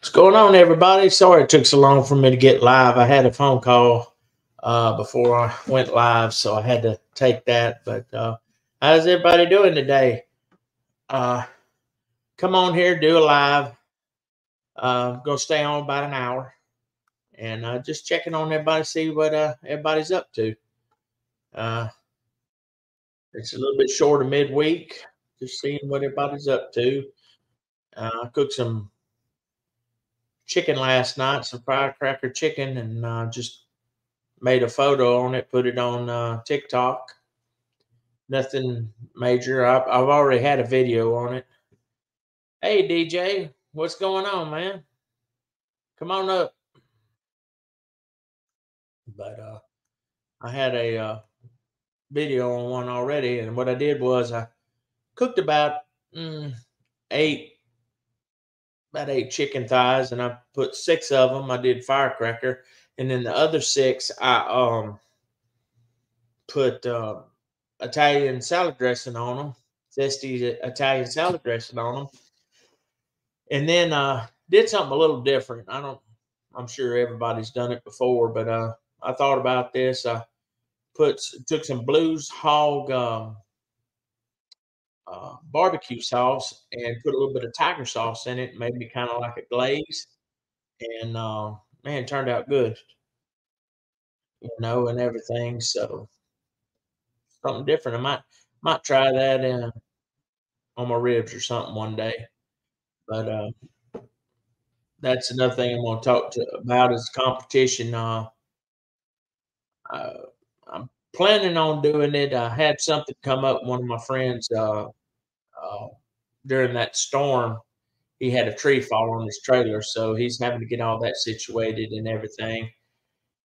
What's going on, everybody? Sorry it took so long for me to get live. I had a phone call uh, before I went live, so I had to take that. But uh, how's everybody doing today? Uh, come on here, do a live. Uh, gonna stay on about an hour, and uh, just checking on everybody, see what uh, everybody's up to. Uh, it's a little bit short of midweek, just seeing what everybody's up to. Uh, I cooked some chicken last night, some firecracker chicken, and uh, just made a photo on it, put it on uh, TikTok. Nothing major. I've, I've already had a video on it. Hey, DJ, what's going on, man? Come on up. But uh, I had a uh, video on one already, and what I did was I cooked about mm, eight about eight chicken thighs, and I put six of them. I did firecracker, and then the other six I um put uh, Italian salad dressing on them, zesty Italian salad dressing on them, and then uh did something a little different. I don't. I'm sure everybody's done it before, but uh, I thought about this. I put took some Blues Hog um, uh, barbecue sauce and put a little bit of tiger sauce in it, made me kind of like a glaze. And uh, man, turned out good, you know, and everything. So something different. I might might try that in on my ribs or something one day. But uh, that's another thing I'm going to talk to about is competition. Uh, uh, I'm planning on doing it. I had something come up. One of my friends uh, uh, during that storm, he had a tree fall on his trailer, so he's having to get all that situated and everything.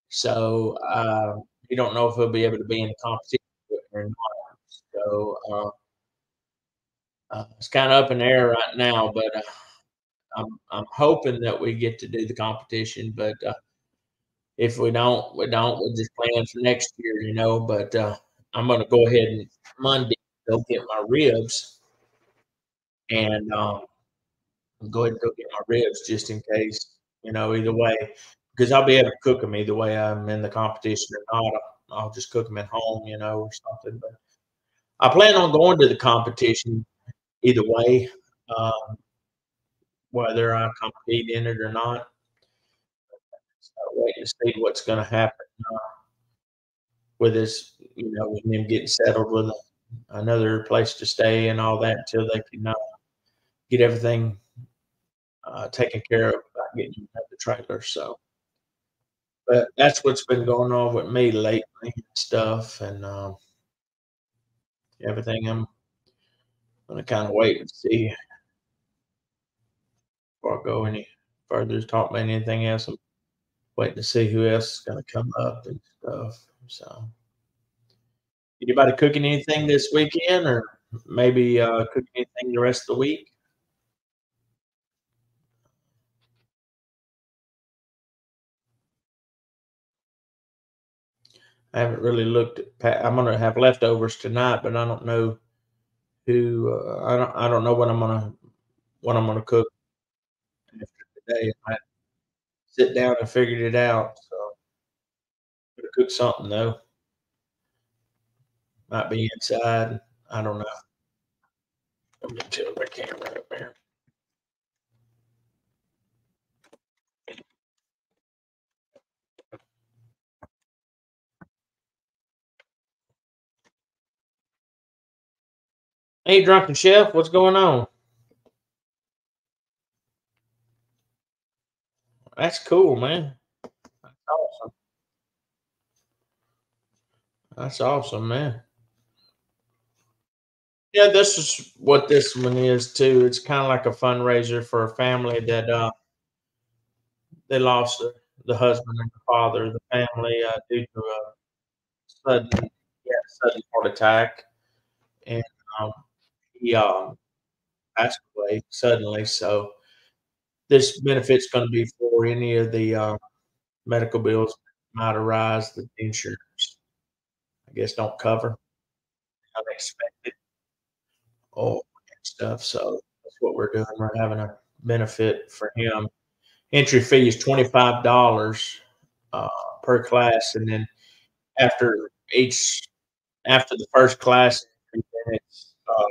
So uh, he don't know if he'll be able to be in the competition or not. So uh, uh, it's kind of up in the air right now, but uh, I'm I'm hoping that we get to do the competition. But uh, if we don't, we don't. We're just planning for next year, you know. But I'm going to go ahead and Monday go get my ribs and um, go ahead and go get my ribs just in case, you know, either way, because I'll be able to cook them either way I'm in the competition or not. I'll, just cook them at home, you know, or something. But I plan on going to the competition either way, um, whether I compete in it or not. waiting to see what's going to happen uh, with this, you know, with them getting settled with another place to stay and all that until they can uh, get everything uh, taken care of by getting the trailer. So, but that's what's been going on with me lately and stuff, and um, everything. I'm gonna kind of wait and see before I go any further to talk about anything else. I'm waiting to see who else is gonna come up and stuff. So, anybody cooking anything this weekend, or maybe uh, cooking anything the rest of the week? I haven't really looked at. I'm gonna have leftovers tonight, but I don't know who. Uh, I don't. I don't know what I'm gonna what I'm gonna cook today. I sit down and figured it out. So I'm gonna cook something though. Might be inside. I don't know. Let me tilt my camera up there. Hey, drunken chef, what's going on? That's cool, man. That's awesome. That's awesome, man. Yeah, this is what this one is too. It's kind of like a fundraiser for a family that uh, they lost the, husband and the father the family uh, due to a sudden, yeah, sudden heart attack, and um, he um, passed away suddenly. So this benefit's going to be for any of the uh, medical bills that might arise that the insurance, I guess, don't cover unexpected or stuff. So that's what we're doing. We're having a benefit for him. entry fee is twenty five dollars uh, per class, and then after each after the first class, it's uh,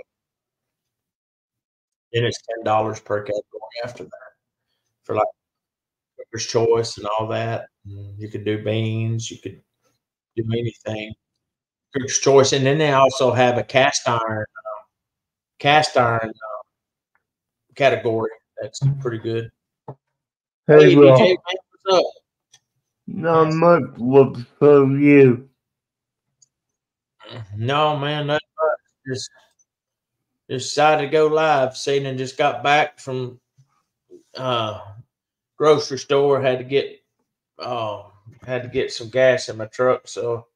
then it's ten dollars per category after that for like cooker's choice and all that. You could do beans, you could do anything. Cooker's choice, and then they also have a cast iron uh, cast iron uh, category that's pretty good. Hey, Hey, well, DJ, man, what's up? not much what's from you. No, man, not much. Just just decided to go live. Seen and just got back from uh grocery store. Had to get uh had to get some gas in my truck, so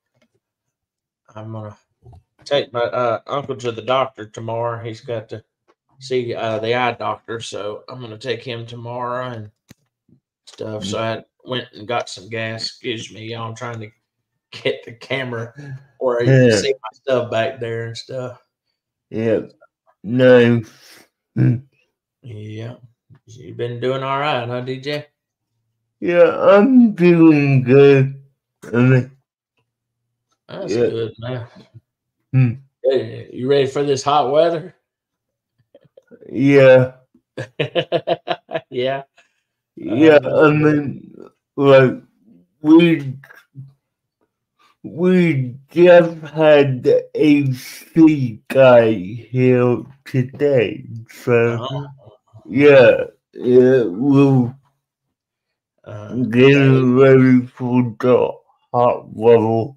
I'm gonna take my uh uncle to the doctor tomorrow. He's got to see uh the eye doctor, so I'm gonna take him tomorrow and stuff. So I went and got some gas. Excuse me, y'all. I'm trying to get the camera or you can see my stuff back there and stuff. Yeah. No. Yeah. You've been doing all right, huh, DJ? Yeah, I'm doing good. That's Yeah. good, man. Hmm. Hey, you ready for this hot weather? yeah. yeah. Yeah, I mean, like, we we just had the AC guy here today, so Uh-huh. yeah, yeah, we'll Uh, get ready for the hot weather.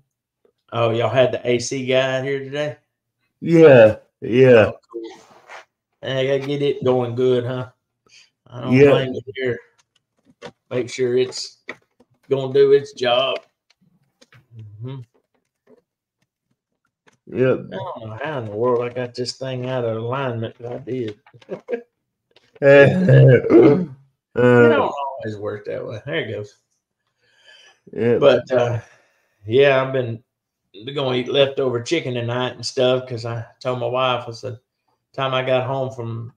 oh, y'all had the AC guy here today? Yeah, yeah, Oh, cool. I gotta get it going good, huh? I don't Yeah. blame you here. Make sure it's gonna do its job. Mhm. yeah. I don't know how in the world I got this thing out of alignment, but I did. Uh, It don't always work that way. There it goes. yeah, But uh, yeah, I've been going to eat leftover chicken tonight and stuff because I told my wife I said, time I got home from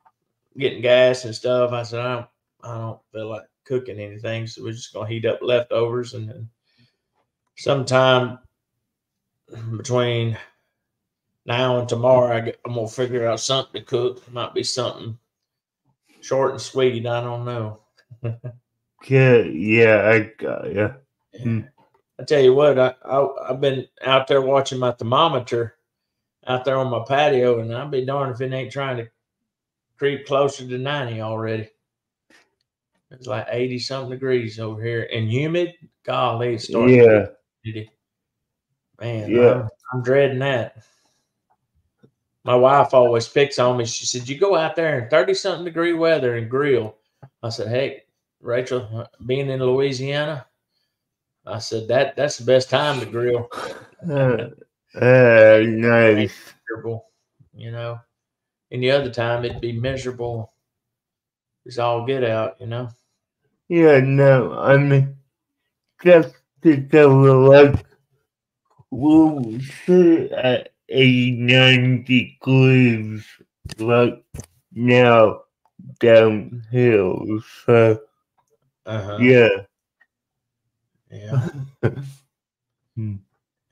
getting gas and stuff, I said I don't, I don't feel like cooking anything, so we're just gonna heat up leftovers and then sometime between now and tomorrow, I I'm gonna figure out something to cook. Might be something short and sweet. I don't know. yeah, yeah, I got ya. Hmm. I tell you what, I, I I've been out there watching my thermometer out there on my patio, and I'll be darned if it ain't trying to creep closer to ninety already. It's like eighty something degrees over here and humid. Golly, it's starting. to Yeah, humidity. Man, Yeah. I'm, I'm dreading that. My wife always picks on me. She said, "You go out there in thirty something degree weather and grill." I said, "Hey, Rachel, being in Louisiana." I said that that's the best time to grill. uh, uh, nice. Miserable, you know. Any other time it'd be miserable. It's all get out, you know. Yeah, no, I mean, just to like, we'll sit at 89 degrees right now downhill, so Uh-huh. yeah. Yeah. Hmm.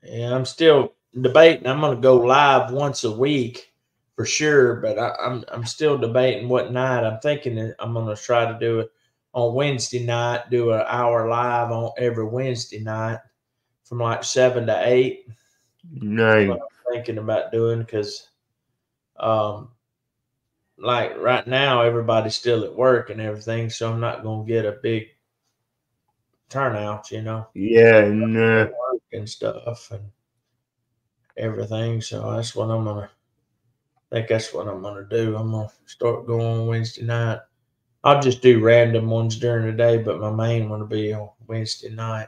Yeah, I'm still debating. I'm gonna go live once a week for sure, but I, I'm I'm still debating what night. I'm thinking I'm gonna try to do it on Wednesday night, do an hour live on every Wednesday night from like seven to eight. Nice. I'm thinking about doing because, um, like right now everybody's still at work and everything, so I'm not gonna get a big turnout, you know, Yeah, no. work and stuff and everything. So that's what I'm gonna. I think that's what I'm gonna do. I'm gonna start going Wednesday night. I'll just do random ones during the day, but my main one will be on Wednesday night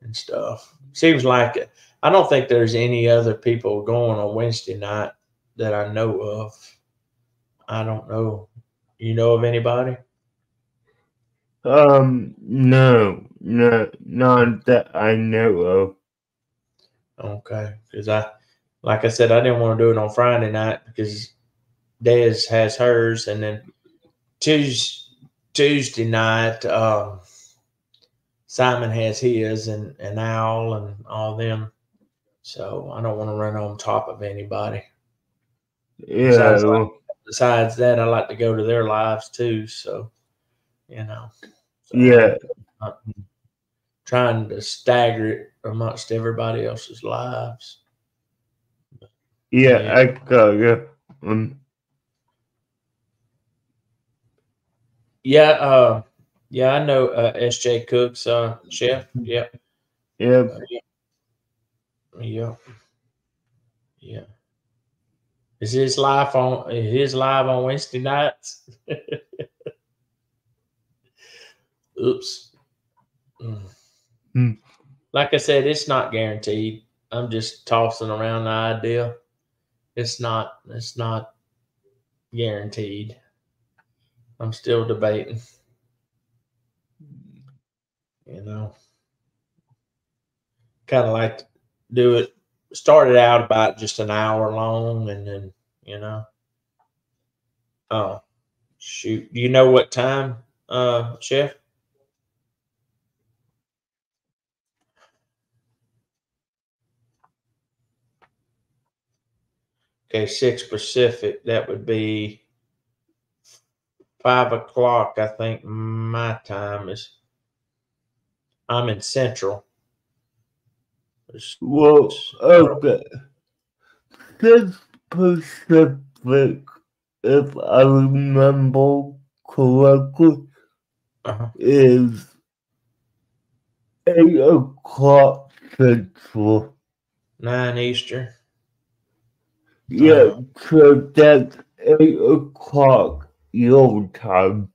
and stuff. Seems like it. I don't think there's any other people going on Wednesday night that I know of. I don't know. You know of anybody? Um, no, no, not that I know of. Okay, because I, like I said, I didn't want to do it on Friday night because Des has hers, and then Tuesday, Tuesday night, um, Simon has his and, and Al and all them. So I don't want to run on top of anybody. Yeah. Sounds like- Besides that, I like to go to their lives too. So, you know. So yeah. I'm trying to stagger it amongst everybody else's lives. Yeah. Yeah. I got you. Um, Yeah, uh, yeah, I know uh, S.J. Cooks, uh, chef. Yep, yeah. yep, yeah. Is his live on? Is his live on Wednesday nights? Oops. Mm. Hmm. Like I said, it's not guaranteed. I'm just tossing around the idea. It's not. It's not guaranteed. I'm still debating. You know, kind of like do it. Started out about just an hour long, and then you know. Oh, shoot! Do you know what time, uh, chef? Okay, six Pacific. That would be five o'clock. I think my time is. I'm in Central. It's- Well, okay. This Pacific, if I remember correctly, uh-huh. is eight o'clock central. Nine Eastern. Yeah, so that's eight o'clock your time.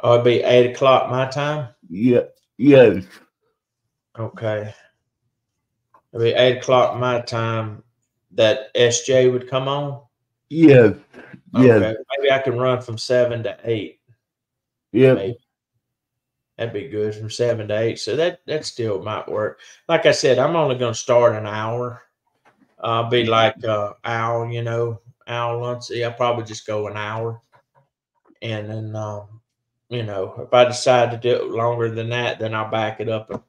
Oh, it'd be eight o'clock my time. Yeah, yes, Okay. It'd be eight o'clock my time that SJ would come on. yes, yes, Okay. Maybe I can run from seven to eight. yeah, Maybe. That'd be good from seven to eight. So that that still might work. Like I said, I'm only gonna start an hour. I'll be like uh Al, you know, Al Luncey. I'll probably just go an hour. And then um, you know, if I decide to do it longer than that, then I'll back it up a,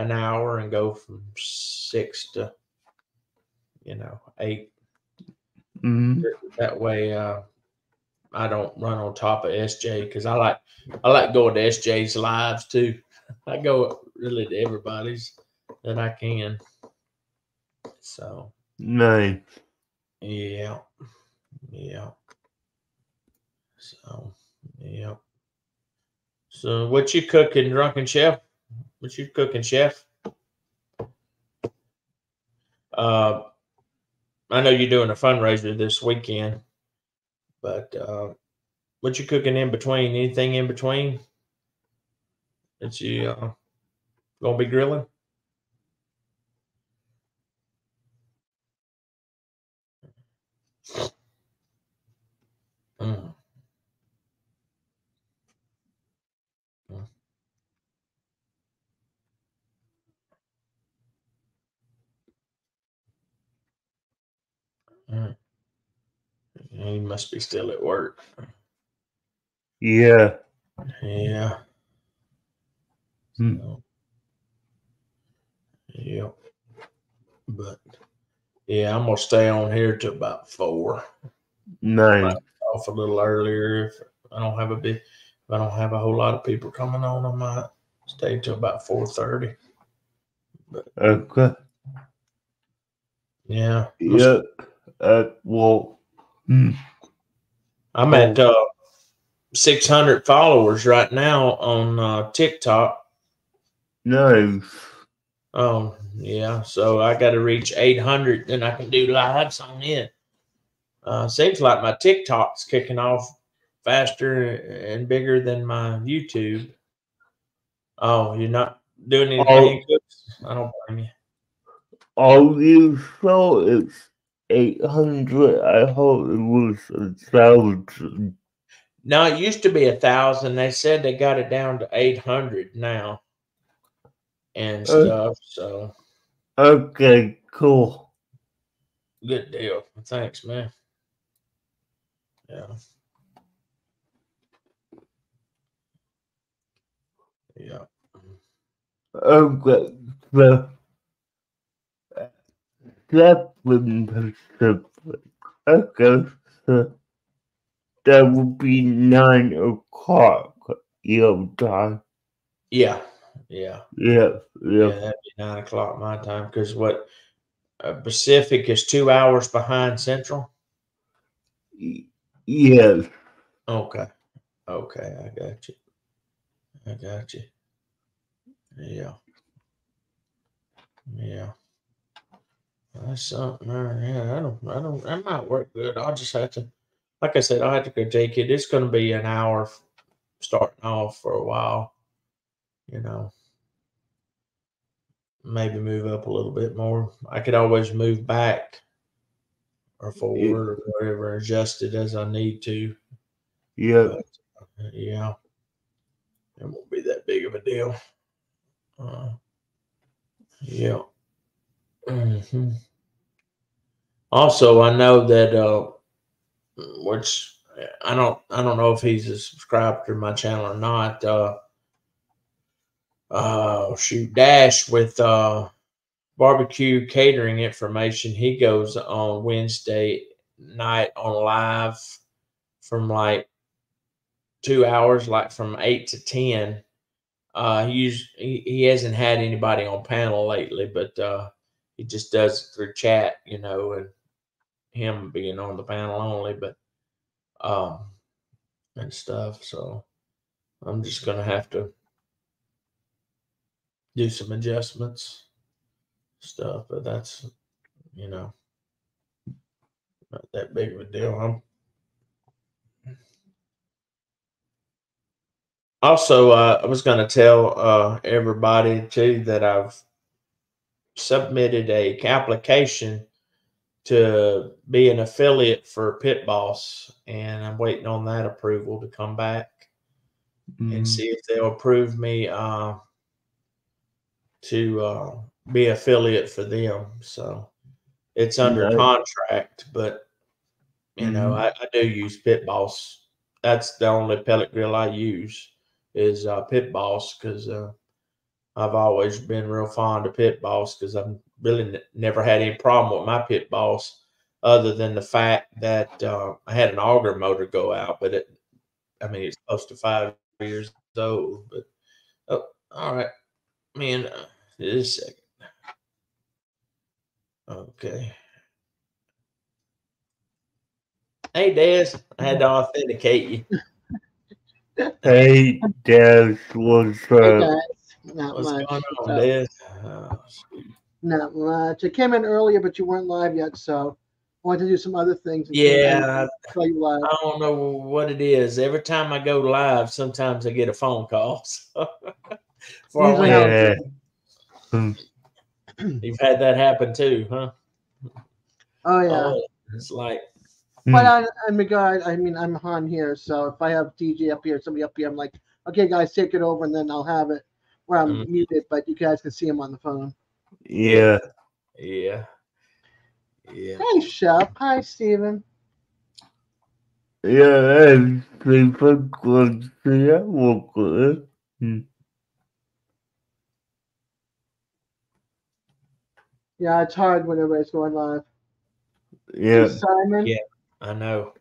an hour and go from six to you know, eight. mhm, That way uh I don't run on top of SJ because I like I like going to SJ's lives too. I go really to everybody's that I can. So nice. yeah, yeah. So yeah. So what you cooking, drunken chef? What you cooking, chef? Uh, I know you're doing a fundraiser this weekend, but uh, what you cooking in between? Anything in between? That you uh, gonna be grilling? He must be still at work. Yeah, Yeah. Hmm. So, yeah. But yeah, I'm gonna stay on here to about four. nice. Off a little earlier if I don't have a big if I don't have a whole lot of people coming on, I might stay till about four thirty. Okay. Yeah. Yeah. Uh, well, hmm, I'm at uh, 600 followers right now on uh, TikTok. No. Oh, yeah, so I got to reach 800, then I can do lives on it. Uh, seems like my TikTok's kicking off faster and bigger than my YouTube. Oh, you're not doing anything? Cooks? I don't blame you. Are you sure it's 800. I hope it was a thousand. No, it used to be a thousand. They said they got it down to 800 now and oh. stuff. Uh, so, okay, cool. Good deal. Thanks, man. Yeah. Yeah. Okay. Well. step uh, Pacific. Okay, so that would be nine o'clock your time. Yeah, yeah, Yeah, yeah. yeah, That'd be nine o'clock my time because what uh, Pacific is two hours behind Central. yes. Okay, okay, I got you. I got you. Yeah, yeah. That's something. Yeah, I don't. I don't. That might work good. I'll just have to. Like I said, I'll have to go take it. It's going to be an hour starting off for a while. You know, maybe move up a little bit more. I could always move back or forward or whatever, adjust it as I need to. Yeah, But yeah, it won't be that big of a deal. Uh, yeah. Hmm Also, I know that uh, which I don't I don't know if he's a subscriber to my channel or not. Uh, uh, shoot, Dash with uh, barbecue catering information. He goes on Wednesday night on live from like two hours, like from eight to ten. Uh, he, he he hasn't had anybody on panel lately, but uh, he just does it through chat, you know, and him being on the panel only, but um, and stuff. So I'm just gonna have to do some adjustments, stuff. But that's you know not that big of a deal. I'm also uh, I was gonna tell uh, everybody too that I've submitted a application to be an affiliate for Pit Boss, and I'm waiting on that approval to come back and mm, see if they'll approve me uh, to uh, be affiliate for them. So it's under contract, but you know Mhm. I, I do use Pit Boss. That's the only pellet grill I use is uh, Pit Boss because uh, I've always been real fond of Pit Boss because I've really n- never had any problem with my Pit Boss other than the fact that uh, I had an auger motor go out, but it, I mean, it's close to five years old. But oh, all right, man, uh, just a second. Okay. Hey, Des, I had to authenticate you. Hey, Des, what's Hey up? Guys, not What's much. going on, So- Des? Oh, shoot. Not much. I came in earlier, but you weren't live yet, so I wanted to do some other things. yeah, Show live. I don't know what it is. Every time I go live, sometimes I get a phone call. So Usually Yeah. you've had that happen too, huh? Oh yeah. Oh, it's like, But hmm. I, in regard, I mean, I'm on here, so if I have DJ up here, somebody up here, I'm like, okay, guys, take it over, and then I'll have it where I'm Mhm. muted, but you guys can see him on the phone. Yeah. yeah, yeah. Hey, Shep. Hi, Steven. Yeah, and people could see it, walk. Yeah, it's hard when everybody's going live. Yeah. Hey, Simon. Yeah. I know.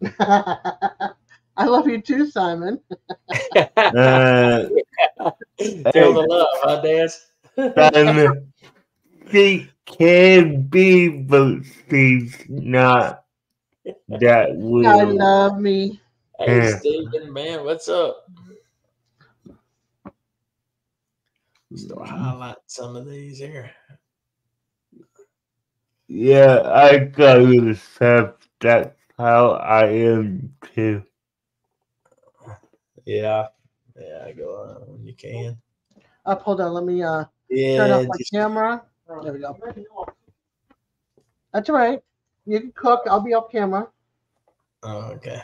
I love you too, Simon. Uh, Feel the love, huh, Des? Simon, she can be, but she's not that I will. love me. hey, Yeah. Steven, man, what's up? Start highlight some of these here. Yeah, I gotta accept that's how I am too. Yeah, yeah, go on when you can. Up, hold on. Let me uh turn off my just- camera. There we go. That's all right. You can cook. I'll be off camera. oh, okay.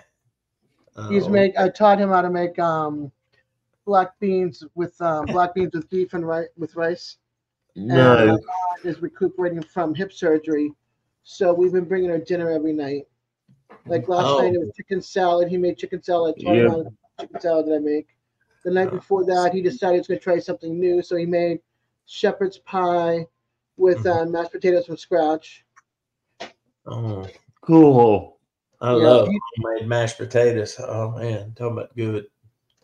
He's Oh, make. I taught him how to make um black beans with um, black beans with beef and rice with rice. And No, my mom is recuperating from hip surgery, so we've been bringing her dinner every night. Like last Oh. night, it was chicken salad. He made chicken salad. I taught him Yeah. Salad that I make. The night before that, he decided he was going to try something new, so he made shepherd's pie with Mhm. uh, mashed potatoes from scratch. Oh, Cool. I Yeah, love he- homemade mashed potatoes. Oh man, talking about good.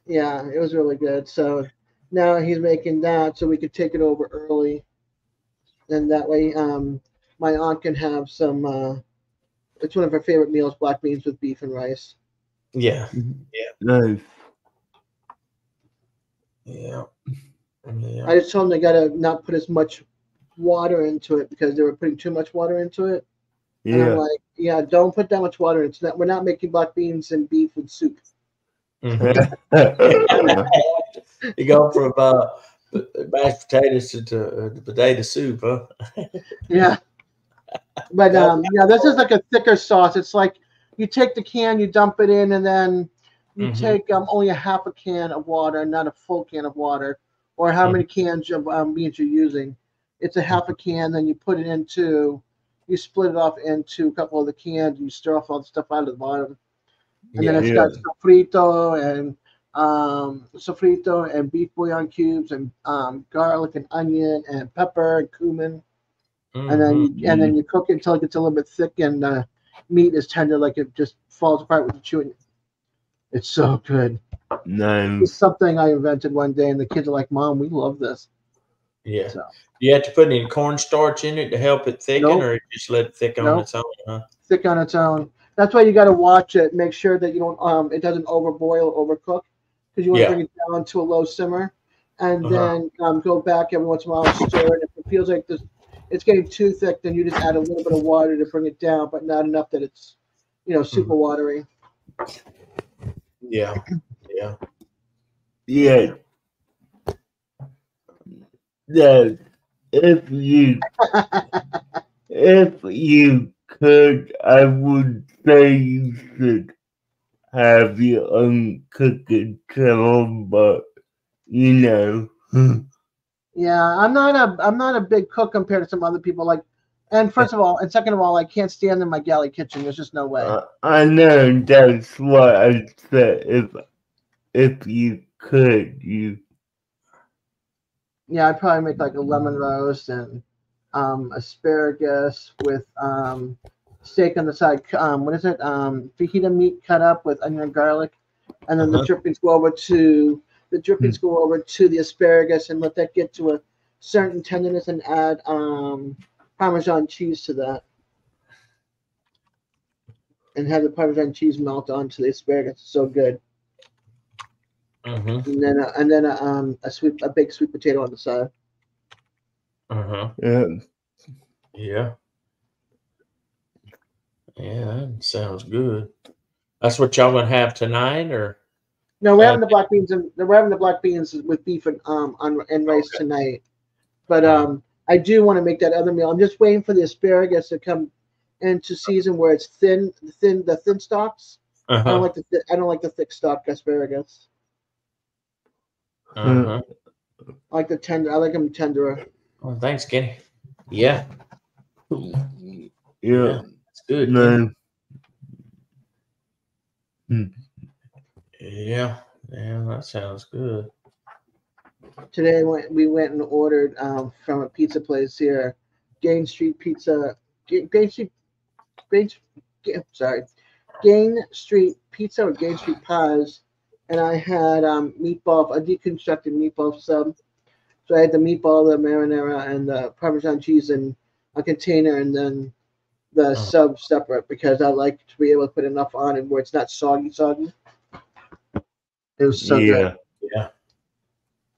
Yeah, it was really good. So now he's making that so we could take it over early, and that way, um, my aunt can have some. Uh, it's one of her favorite meals: black beans with beef and rice. Yeah, Nice. yeah, yeah. I just told them they gotta not put as much water into it because they were putting too much water into it. And I'm Yeah. like, yeah, don't put that much water. It's not. We're not making black beans and beef with soup. Mhm. You go from uh, mashed potatoes to, to, uh, to potato soup, huh? Yeah. But um, yeah, this is like a thicker sauce. It's like you take the can, you dump it in, and then you Mhm. take um, only a half a can of water, not a full can of water, or how Mhm. many cans of um, beans you're using. It's a half a can, then you put it into, you split it off into a couple of the cans, you stir off all the stuff out of the bottom, and then Yeah. it's Yeah. got sofrito and um, sofrito and beef bouillon cubes and um, garlic and onion and pepper and cumin and then Mhm. you, and then you cook it until it gets a little bit thick and the meat is tender, like it just falls apart with the chewing. It's so good. It's something I invented one day, and the kids are like, "Mom, we love this." yeah. So. Do you have to put any cornstarch in it to help it thicken, Nope. or just let it thicken Nope. on its own? Huh? Thick on its own. That's why you got to watch it. Make sure that you don't um it doesn't overboil, overcook, because you want to Yeah. bring it down to a low simmer, and Uh-huh. then um go back every once in a while and stir it. If it feels like this, it's getting too thick, then you just add a little bit of water to bring it down, but not enough that it's, you know, super hmm. watery. Yeah, yeah. Yeah. That if you if you could, I would say you should have your own cooking channel, but you know. Yeah, I'm not a I'm not a big cook compared to some other people. Like, and first of all, and second of all, I can't stand in my galley kitchen. There's just no way. Uh, I know that's what I said. If if you could, you yeah, I'd probably make like a lemon roast and um, asparagus with um, steak on the side. Um, what is it? Um, fajita meat cut up with onion and garlic, and then Uh-huh. the drippings go over to the drippings go over to the asparagus and let that get to a certain tenderness and add um, Parmesan cheese to that. And have the Parmesan cheese melt onto the asparagus. It's so good. hmm And then, uh, and then uh, um, a sweet, a baked sweet potato on the side. Uh-huh. yeah. Yeah. Yeah, that sounds good. That's what y'all gonna have tonight, or No, we're Uh, having the black beans and we're having the black beans with beef and um on and rice Okay. tonight. But um, I do want to make that other meal. I'm just waiting for the asparagus to come into season where it's thin, thin, the thin stalks. I uh-huh. don't like the thi- I don't like the thick stalk asparagus. uh-huh. I like the tender. I like them tenderer. Well, thanks, Kenny. Yeah, Yeah. it's good. No. Yeah, yeah, that sounds good. Today went, we went and ordered um, from a pizza place here, Gain Street Pizza. Gain Street, Gain, Ga- sorry, Gain Street Pizza or Gain Street Pies, and I had um, meatball, a deconstructed meatball sub. So I had the meatball, the marinara, and the Parmesan cheese in a container, and then the Oh. sub separate because I like to be able to put enough on it where it's not soggy, soggy. It was so good. yeah. Yeah. A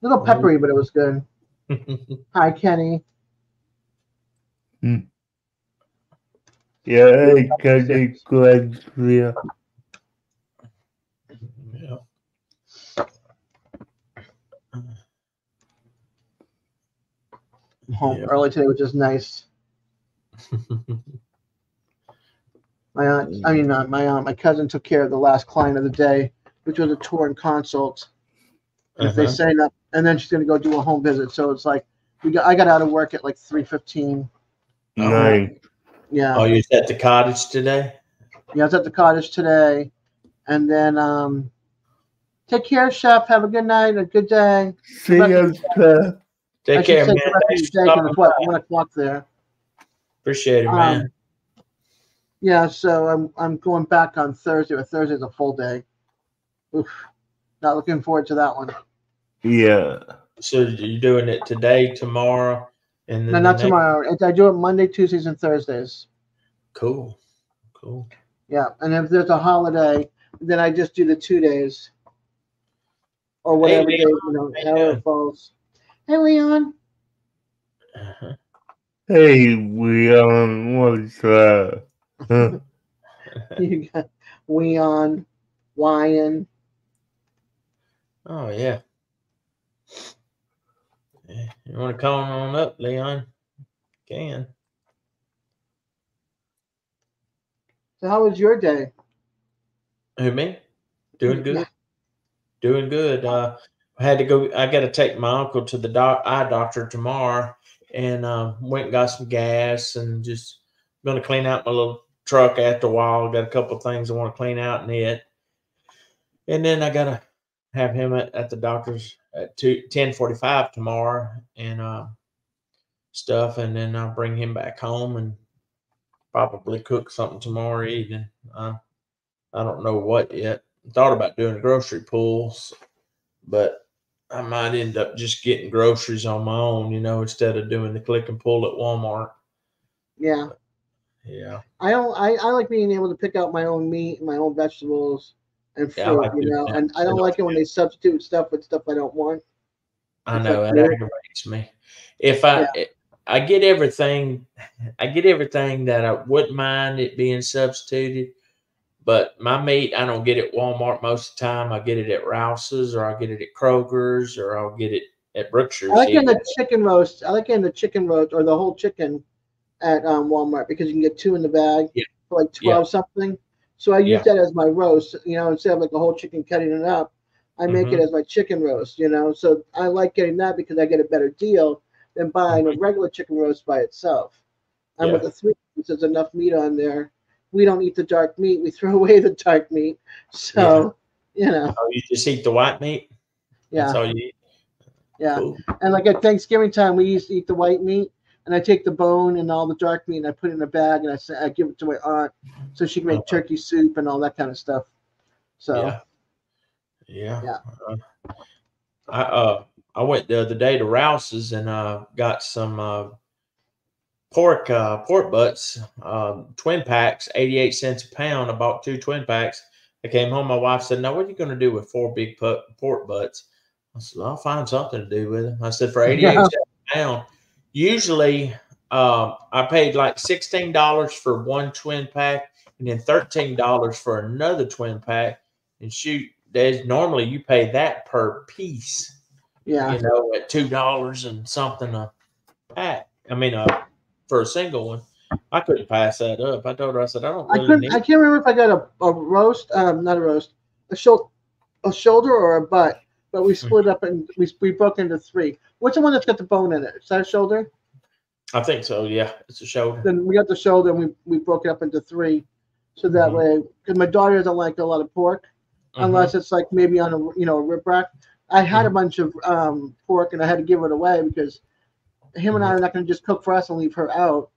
little peppery, but it was good. Hi, Kenny. Yeah. Hey, can you glad yeah. yeah. home Yeah. early today, which is nice. My aunt, I mean, not my aunt, my cousin took care of the last client of the day, which was a tour and consult. If they Uh-huh. sign up, and then she's gonna go do a home visit. So it's like we got, I got out of work at like three fifteen. Oh. Nice. Yeah, Oh, you was at the cottage today? yeah. I was at the cottage today, and then um, Take care, Chef. Have a good night, a good day. See you, Chef. Take I care, man. the rest of Thanks the for day 'cause stopping it's what one o'clock there. Appreciate it, Um, man. Yeah, so I'm I'm going back on Thursday. But Thursday's a full day. Oof. Not looking forward to that one. Yeah. so you're doing it today, tomorrow, and then No, the not next- tomorrow. I do it Monday, Tuesdays, and Thursdays. Cool, cool. Yeah, and if there's a holiday, then I just do the two days, or whatever Hey, day you know, Hey, however it falls. Hey, Leon. Uh-huh. Hey, Leon, what's up? You got Leon, Wyan. Oh yeah. Yeah, You want to come on up, Leon? Can. So, how was your day? Who me? Doing good. Yeah. Doing good. Uh, I had to go. I got to take my uncle to the doc, eye doctor tomorrow, and uh, went and got some gas and just going to clean out my little truck after a while. Got a couple of things I want to clean out in it, and then I got to have him at, at the doctor's at two ten forty five tomorrow, and uh, stuff, and then I'll bring him back home and probably cook something tomorrow evening. Uh, I don't know what yet. Thought about doing grocery pulls, but I might end up just getting groceries on my own, you know, instead of doing the click and pull at Walmart. Yeah, Yeah. I don't. I, I like being able to pick out my own meat, my own vegetables, and fruit. Yeah, I you know, and I don't like it when they substitute stuff with stuff I don't want. I It's know like it weird. aggravates me. If I I get everything I get everything that I wouldn't mind it being substituted, but my meat I don't get at Walmart most of the time. I get it at Rouse's or I get it at Kroger's or I'll get it at Brookshire's. I like even. the chicken roast. I like getting the chicken roast or the whole chicken at um, Walmart because you can get two in the bag Yeah. for like Yeah. twelve something. So I use Yeah. that as my roast. You know, instead of like a whole chicken cutting it up, I make Mm-hmm. it as my chicken roast. You know, so I like getting that because I get a better deal than buying a regular chicken roast by itself. And with Mm-hmm. The three, there's enough meat on there. We don't eat the dark meat. We throw away the dark meat. So you know, Oh, you just eat the white meat? yeah, That's all you eat? yeah. Cool. And like at Thanksgiving time, we used to eat the white meat, and I take the bone and all the dark meat, and I put it in a bag, and I say I give it to my aunt, so she can make Okay. turkey soup and all that kind of stuff. So Yeah. Yeah. Yeah. Uh, I uh I went the other day to Rouse's and uh got some uh pork uh pork butts, uh twin packs, 88 cents a pound. I bought two twin packs. I came home, my wife said, Now what are you gonna do with four big pu- pork butts? I said, I'll find something to do with them. I said, for 88 Yeah. cents a pound. Usually um I paid like sixteen dollars for one twin pack and then thirteen dollars for another twin pack. And shoot, there's normally you pay that per piece, yeah, you know, at two dollars and something a pack. I mean, uh, for a single one, I couldn't pass that up. I told her, I said, I don't I really couldn't. need. I can't remember if I got a, a roast, um, not a roast, a shoulder, a shoulder or a butt, but we split up and we we broke into three. What's the one that's got the bone in it? Is that a shoulder? I think so. Yeah, it's a shoulder. Then we got the shoulder and we we broke it up into three, so that Mhm. way, because my daughter doesn't like a lot of pork. Mhm. unless it's like maybe on a you know a rib rack. I had Mm-hmm. a bunch of um, pork and I had to give it away because him and I Mm-hmm. are not going to just cook for us and leave her out,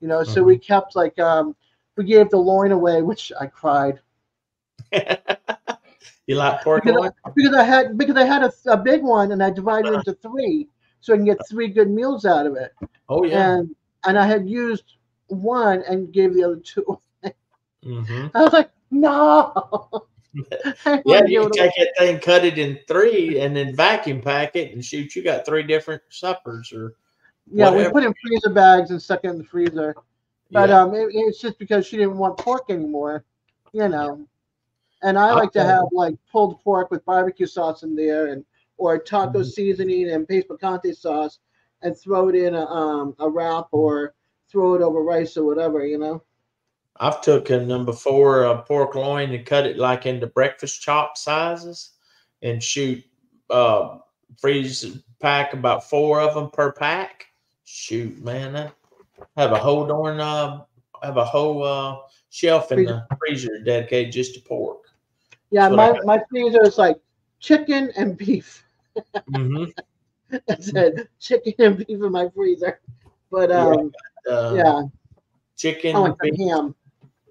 you know. So we kept like um, we gave the loin away, which I cried you like pork because loin? I, because I had because I had a, a big one and I divided it into three so I can get three good meals out of it. Oh yeah. And and I had used one and gave the other two. hmm I was like, no. Yeah, you can take that thing, cut it in three, and then vacuum pack it, and shoot, you got three different suppers. Or yeah, we put in freezer bags and stuck it in the freezer. But yeah. um, it, it's just because she didn't want pork anymore, you know. And I like to have like pulled pork with barbecue sauce in there, and or taco Mhm. seasoning and paste picante sauce, and throw it in a um a wrap or throw it over rice or whatever, you know. I've taken them before uh, pork loin and cut it like into breakfast chop sizes, and shoot, uh, freeze pack about four of them per pack. Shoot, man, I have a whole darn uh, have a whole uh shelf in the freezer dedicated just to pork. Yeah, That's what I my, my freezer is like chicken and beef. hmm I said chicken and beef in my freezer. But Yeah. um, Uh, yeah, Chicken, some beef, ham.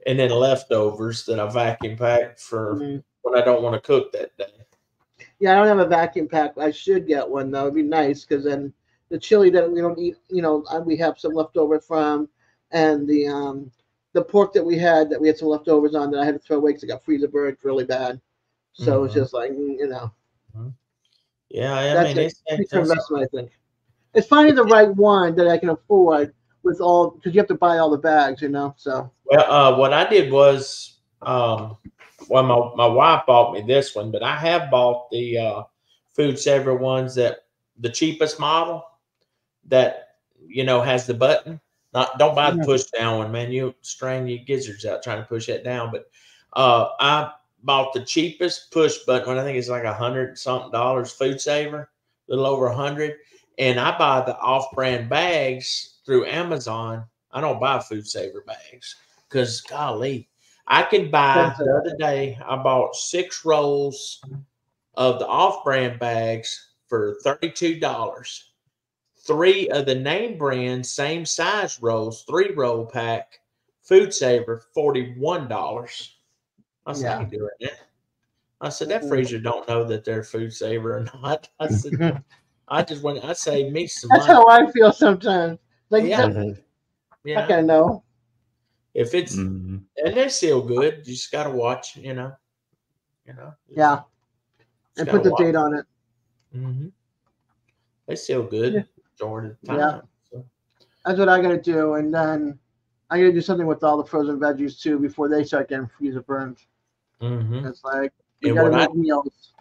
and then leftovers that I vacuum pack for Mhm. when I don't want to cook that day. Yeah, I don't have a vacuum pack. I should get one though. It'd be nice because then the chili that we don't eat, you know, uh, we have some leftover from, and the um the pork that we had that we had some leftovers on that I had to throw away because it got freezer burned really bad. So it's Mhm. just like mm, you know, Yeah, I That's mean, it. it's, it's it's, investment. I think it's finding the right one that I can afford with all because you have to buy all the bags, you know. So well, uh, what I did was, um, well, my, my wife bought me this one, but I have bought the uh, food saver ones that the cheapest model that you know has the button. Not don't buy the push down one, man. You strain your gizzards out trying to push that down. But uh, I bought the cheapest push button one. I think it's like a hundred something dollars. Food saver, a little over a hundred. And I buy the off-brand bags through Amazon. I don't buy food saver bags because golly, I can buy the other day. I bought six rolls of the off-brand bags for thirty-two dollars three of the name brand same size rolls, three roll pack, food saver, forty-one dollars. I said, I ain't doing that. I said, that freezer don't know that they're food saver or not. I said, I just want, I say, me some that's how I feel sometimes. Like Yeah. Mhm. You I know, can know. if it's Mhm. and they're still good, you just gotta watch, you know. You know. Yeah, and put the date on it. hmm They still good Yeah. Majority of the Yeah. time. So, That's what I gotta do, and then I gotta do something with all the frozen veggies too before they start getting freezer burned. mhm. It's like And gotta what I meals.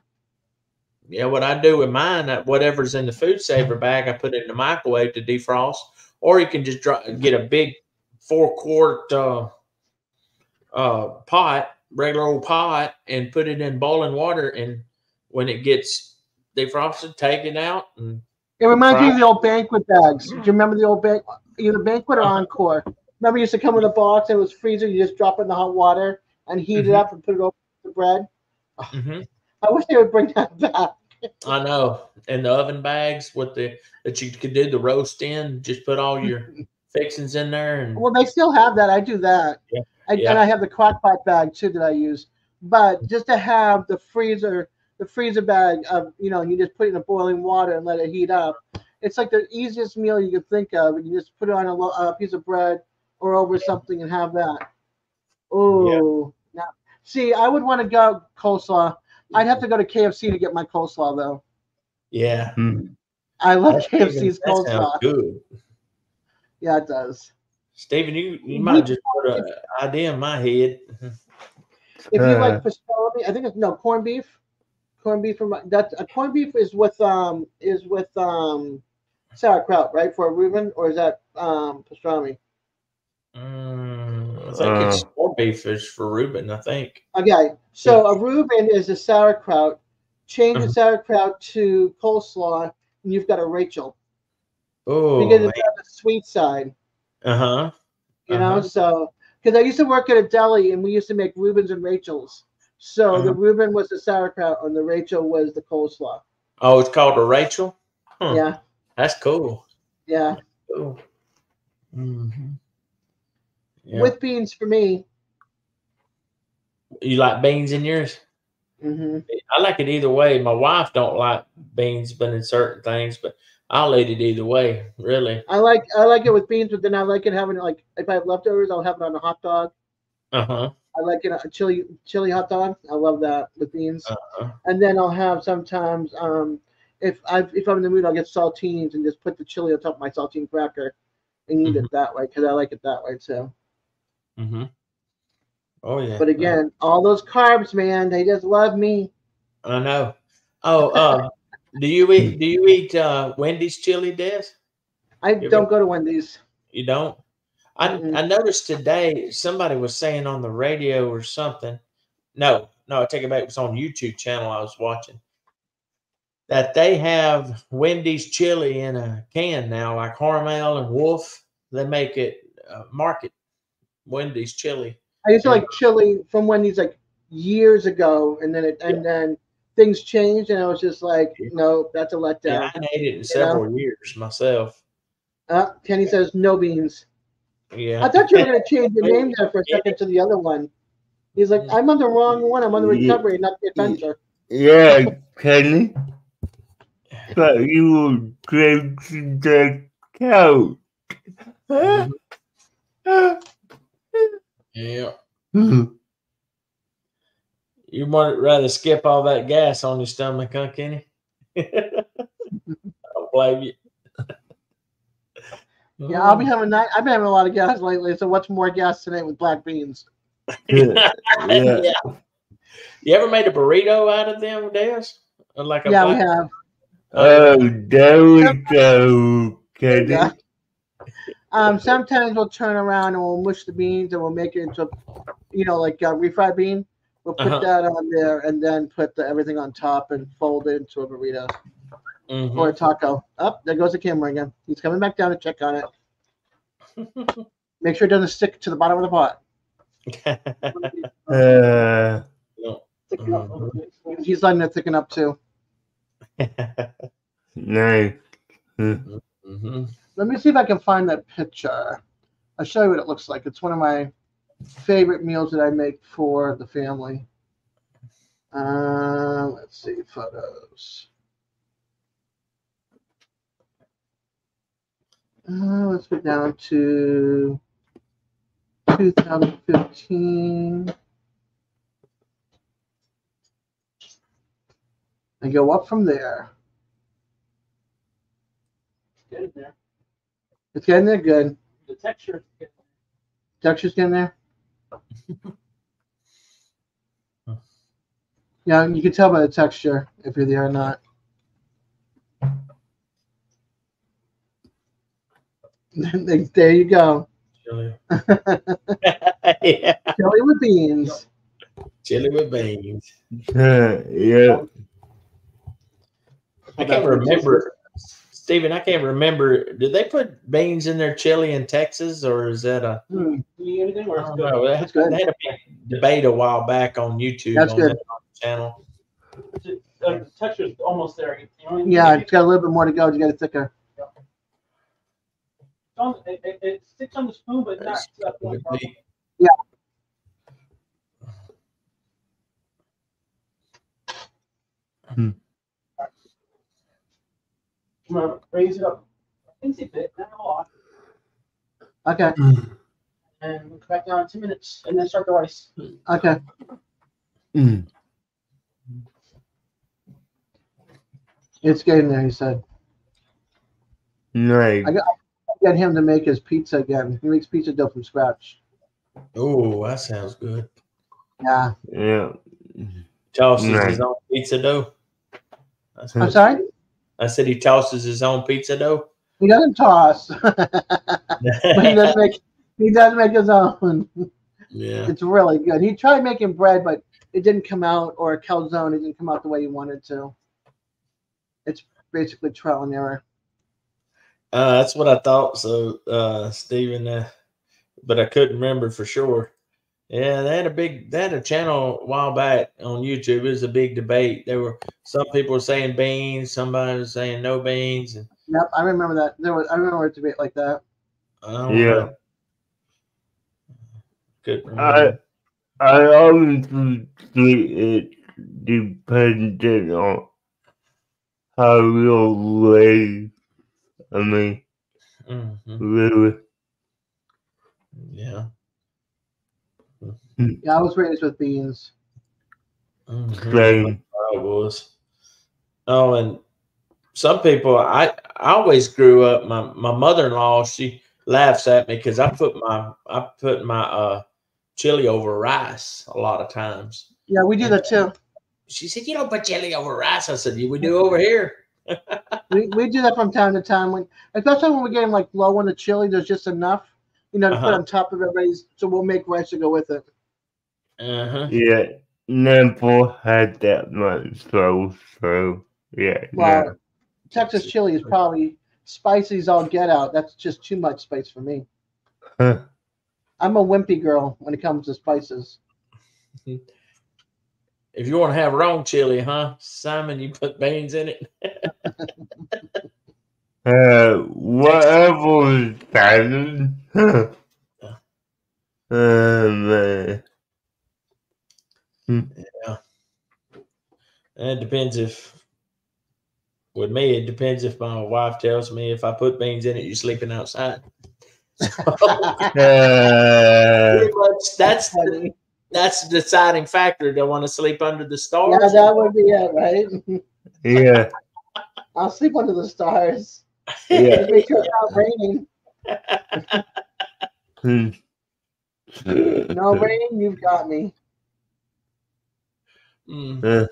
Yeah, what I do with mine, uh, whatever's in the food saver bag, I put it in the microwave to defrost, or you can just dry, get a big four quart uh, uh, pot, regular old pot, and put it in boiling water. And when it gets defrosted, take it out. And It reminds me of the old banquet bags. Do you remember the old bank, either banquet or Uh-huh. encore? Remember, it used to come in a box and it was freezer. You just drop it in the hot water and heat it Mhm. up and put it over the bread. Mhm. I wish they would bring that back. I know, and the oven bags with the that you could do the roast in, just put all your fixings in there, and Well, they still have that. I do that. Yeah. I, Yeah. And I have the crock pot bag too that I use. But just to have the freezer, the freezer bag of, you know, you just put it in a boiling water and let it heat up. It's like the easiest meal you could think of. You just put it on a, lo- a piece of bread or over something and have that. Oh, now see, I would want to go coleslaw. I'd have to go to KFC to get my coleslaw though. yeah, Mhm. I love That's even- KFC's that sounds coleslaw. good. Yeah, it does. Stephen, you you might just put an idea in my head. If you Uh. like pastrami, I think it's no corned beef. Corned beef from that uh, corned beef is with um is with um sauerkraut, right? For a Reuben, or is that um pastrami? Mm, I think it's Uh. corned beef is for Reuben. I think. Okay, so a Reuben is a sauerkraut. Change the Uh-huh. sauerkraut to coleslaw, and you've got a Rachel. Oh, Because it's on the sweet side, uh huh. you know. Uh-huh. So because I used to work at a deli, and we used to make Reubens and Rachels. So the Uh-huh. Reuben was the sauerkraut, and the Rachel was the coleslaw. Oh, it's called a Rachel. Huh. Yeah, That's cool. yeah. Cool. hmm Yeah. With beans for me. you like beans in yours? Mm-hmm. I like it either way. My wife don't like beans, but in certain things, but I'll eat it either way. Really. I like I like it with beans, but then I like it having like if I have leftovers, I'll have it on a hot dog. Uh huh. I like it a chili chili hot dog. I love that with beans. Uh-huh. And then I'll have sometimes um if I if I'm in the mood, I'll get saltines and just put the chili on top of my saltine cracker and eat it that way because I like it that way too. Mm-hmm. Oh yeah. But again, all those carbs, man, they just love me. I know. Oh, uh, do you eat? Do you eat uh, Wendy's chili, Des? I Yeah, don't go to Wendy's. You don't? I Mm-mm. I noticed today somebody was saying on the radio or something. No, no, I take it back. It was on YouTube channel I was watching that they have Wendy's chili in a can now, like Hormel and Wolf. They make it uh, market Wendy's chili. I used to like chili from Wendy's like years ago, and then it and then things changed, and I was just like, no, that's a letdown. Yeah, I ate it in several years myself. Uh, Kenny says no beans. Yeah. I thought you were going to change your name there for a second to the other one. He's like, I'm on the wrong one. I'm on the Yeah. recovery, not the adventure. Yeah, Kenny. But you were drinking the couch. Yeah. You might rather skip all that gas on your stomach, huh, Kenny? I don't blame you. Yeah, I'll be having ni- I've been having a lot of gas lately. So what's more gas tonight with black beans? yeah. yeah. You ever made a burrito out of them, Des? Or Like a Yeah, we have. Oh, there we go, Kenny. Yeah. Um, sometimes we'll turn around and we'll mush the beans and we'll make it into, you know, like a refried bean. We'll put Uh-huh. that on there and then put the, everything on top and fold it into a burrito Mhm. or a taco. Up there goes the camera again. He's coming back down to check on it. Make sure it doesn't stick to the bottom of the pot. Uh, He's letting it thicken up too. nice. Mhm. Let me see if I can find that picture. I'll show you what it looks like. It's one of my favorite meals that I make for the family. Uh, let's see, photos. Uh, let's go down to 2015. And go up from there. Get in there. It's getting there good. The texture. Texture's getting there. Yeah, you can tell by the texture if you're there or not. there you go. Chili. yeah. Chili with beans. Chili with beans. Yeah. I can't remember. Steven, I can't remember. Did they put beans in their chili in Texas, or is that a? Hmm, You need anything I don't know. That's good. they had a big debate a while back on YouTube. That's on good. that channel. It's- uh, texture's almost there. You know, Yeah, it's got a little bit more to go to get it thicker. It's on- It, it, it sticks on the spoon, but not to that point. Would be- I'm gonna raise it up. Things a bit, not a lot, Okay, and we'll come back down in two minutes, and then start the rice. okay. Mm. It's getting there, he said. Nice. I Get him to make his pizza again. He makes pizza dough from scratch. Oh, that sounds good. Yeah. Yeah. Tosses Right. his own pizza dough. That's I'm sorry? I said he tosses his own pizza dough. He doesn't toss. he does make he does make his own. yeah. It's really good. He tried making bread, but it didn't come out, or a calzone, it didn't come out the way he wanted to. It's basically trial and error. Uh, that's what I thought. So, uh, Stephen, uh, but I couldn't remember for sure. Yeah, they had a big, they had a channel a while back on YouTube. It was a big debate. There were some people were saying beans, somebody was saying no beans, and Yep, I remember that. There was I remember a debate like that. I Yeah. know. Couldn't. I I obviously it depended on how you're raised. I mean, Mhm. really. Yeah. Yeah, I was raised with beans. Mhm. Same. I was. Oh, and some people, I I always grew up. My my mother in law, she laughs at me because I put my I put my uh chili over rice a lot of times. Yeah, we do that too. She said, "You don't put chili over rice." I said, "Yeah, we do over here." We, we do that from time to time when especially when we're getting like low on the chili, there's just enough, you know, to put Uh-huh. on top of everybody's so we'll make rice to go with it. Uh huh. Yeah, never had that much though, so yeah. Well, no. Texas chili is probably spicy as all get out. That's just too much spice for me. Huh. I'm a wimpy girl when it comes to spices. If you want to have wrong chili, huh, Simon? You put beans in it. Uh, whatever standard. um, uh, It depends if. With me, it depends if my wife tells me if I put beans in it, you're sleeping outside. uh, Pretty much, that's the, that's the deciding factor. Do I want to sleep under the stars? Yeah, that would be it, right? yeah, I'll sleep under the stars. yeah. Just make sure it's not raining. Hmm. No rain, you've got me. Mm. Uh,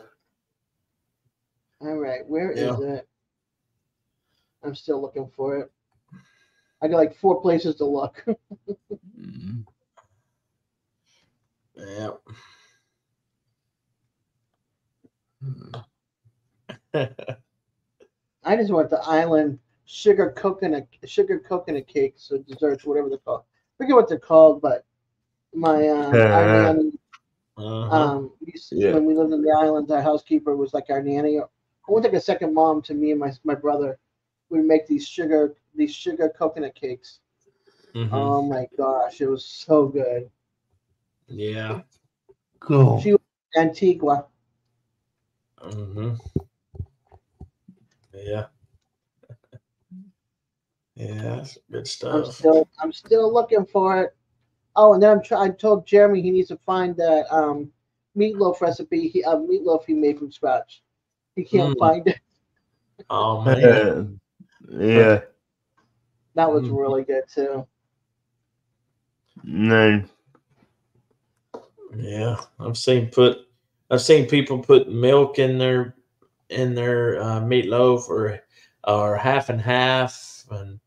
All right, where is Yeah. it? I'm still looking for it. I got like four places to look. Yeah. I just want the island sugar coconut sugar coconut cakes or desserts, whatever they're called. forget what they're called, but my um, our Uh-huh. nanny, Uh-huh. um, to- Yeah. when we lived in the islands, our housekeeper was like our nanny. I went like a second mom to me and my my brother. We would make these sugar these sugar coconut cakes. Mhm. Oh my gosh, it was so good. Yeah. cool. She was Antigua. hmm Yeah. Yeah, that's good I'm stuff. still I'm still looking for it. Oh, and then I'm trying. I told Jeremy he needs to find that um meatloaf recipe. He uh, meatloaf he made from scratch. He can't Mm. find it. Oh man. Yeah, That was Mm. really good too. no. Yeah, I've seen put I've seen people put milk in their in their uh, meatloaf or or half and half, and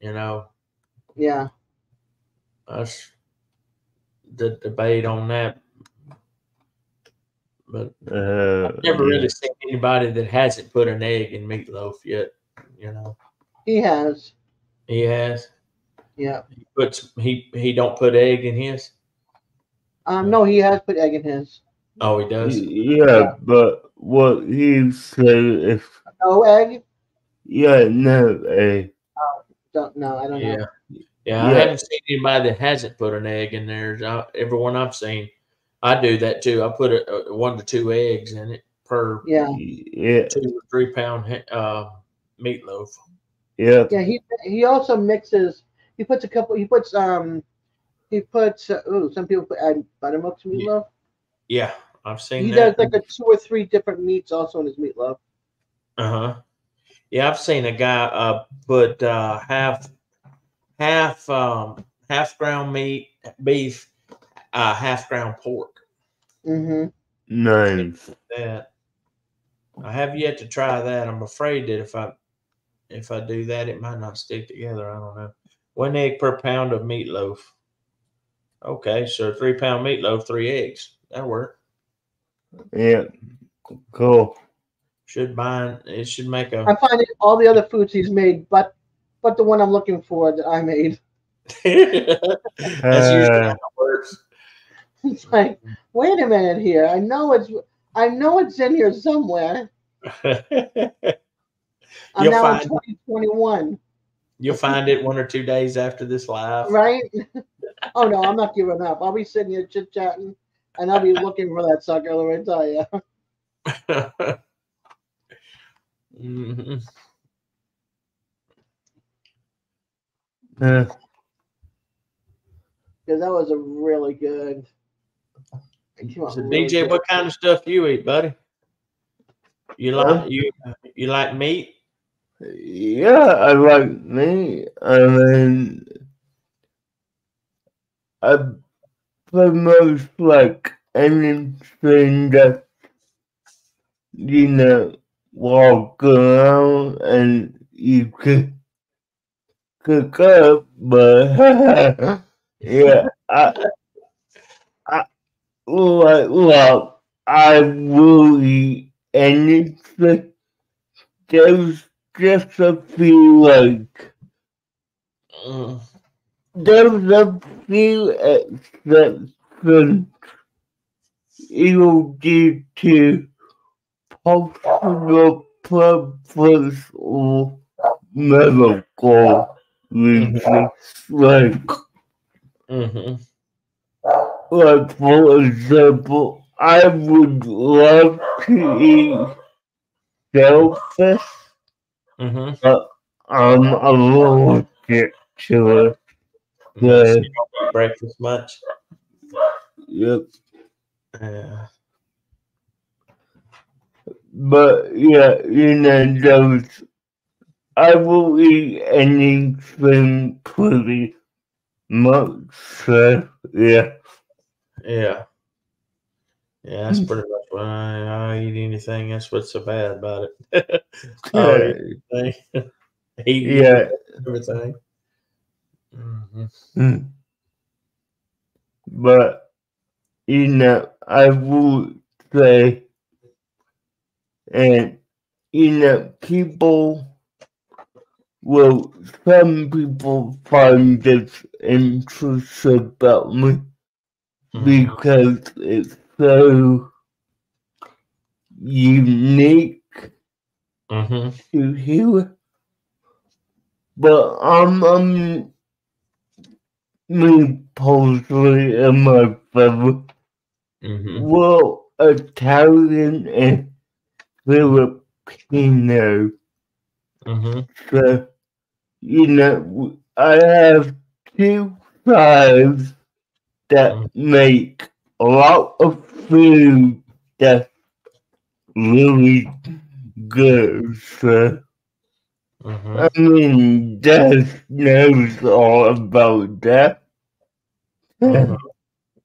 you know Yeah, that's the debate on that. But Uh, I've never yeah. really seen anybody that hasn't put an egg in meatloaf yet. You know, he has. he has. Yeah. He puts he he don't put egg in his. Um. No, he has put egg in his. Oh, he does. Yeah, but what he said if No egg. yeah, no, eh, Don't. No, I don't Yeah. know. Yeah, yeah, I haven't seen anybody that hasn't put an egg in theirs. I, everyone I've seen, I do that too. I put a, a one to two eggs in it per Yeah. yeah, two or three pound he- uh, meatloaf. yeah, Yeah. He he also mixes. He puts a couple. He puts um. He puts. Uh, ooh, some people put add buttermilk to meatloaf. Yeah, I've seen He that. does like a two or three different meats also in his meatloaf. Uh huh. Yeah, I've seen a guy uh, put uh, half half um, half ground meat beef, uh, half ground pork. Mm-hmm. nice. That I have yet to try that. I'm afraid that if I if I do that, it might not stick together. I don't know. One egg per pound of meatloaf. Okay, so three pound meatloaf, three eggs. That'll work. Yeah, cool. Should bind. It should make a. I find it all the other foods he's made, but but the one I'm looking for that I made. That's usually Uh, how it works. It's like, wait a minute here. I know it's I know it's in here somewhere. I'm You'll now in find- 2021, You'll find it one or two days after this live. right? oh no, I'm not giving up. I'll be sitting here chit chatting, and I'll be looking for that sucker. Let me tell you. Mhm. uh, because that was a really good. it came out So really DJ, good. what kind of stuff do you eat, buddy? You like you you like meat? yeah, I like meat. I mean, I promote like anything that you know walk around and you could cook up, but yeah, I, I like well, I will eat anything. There's just a few like Mm, there's a few exceptions it'll get to possible purpose or medical reasons. Like, Mm-hmm. like for example, I would love to eat shellfish. Mm-hmm. I'm allergic to it. Yeah. You don't eat breakfast much. Yep. Yeah. But yeah, you know, those I will eat anything pretty much. So yeah, Yeah. Yeah, that's pretty much why I, I eat anything. That's what's so bad about it. I'll eat anything. Eat yeah. everything. Hmm Mm. But you know, I will say, and you know, people well, some people find this interesting about me because it's so unique hmm to hear. But I'm, um, me personally and my family, hmm well, Italian and Filipino. hmm So, you know, I have two sides that Mm. make a lot of food that's really good. So, hmm I mean, Dad knows all about that. Mhm.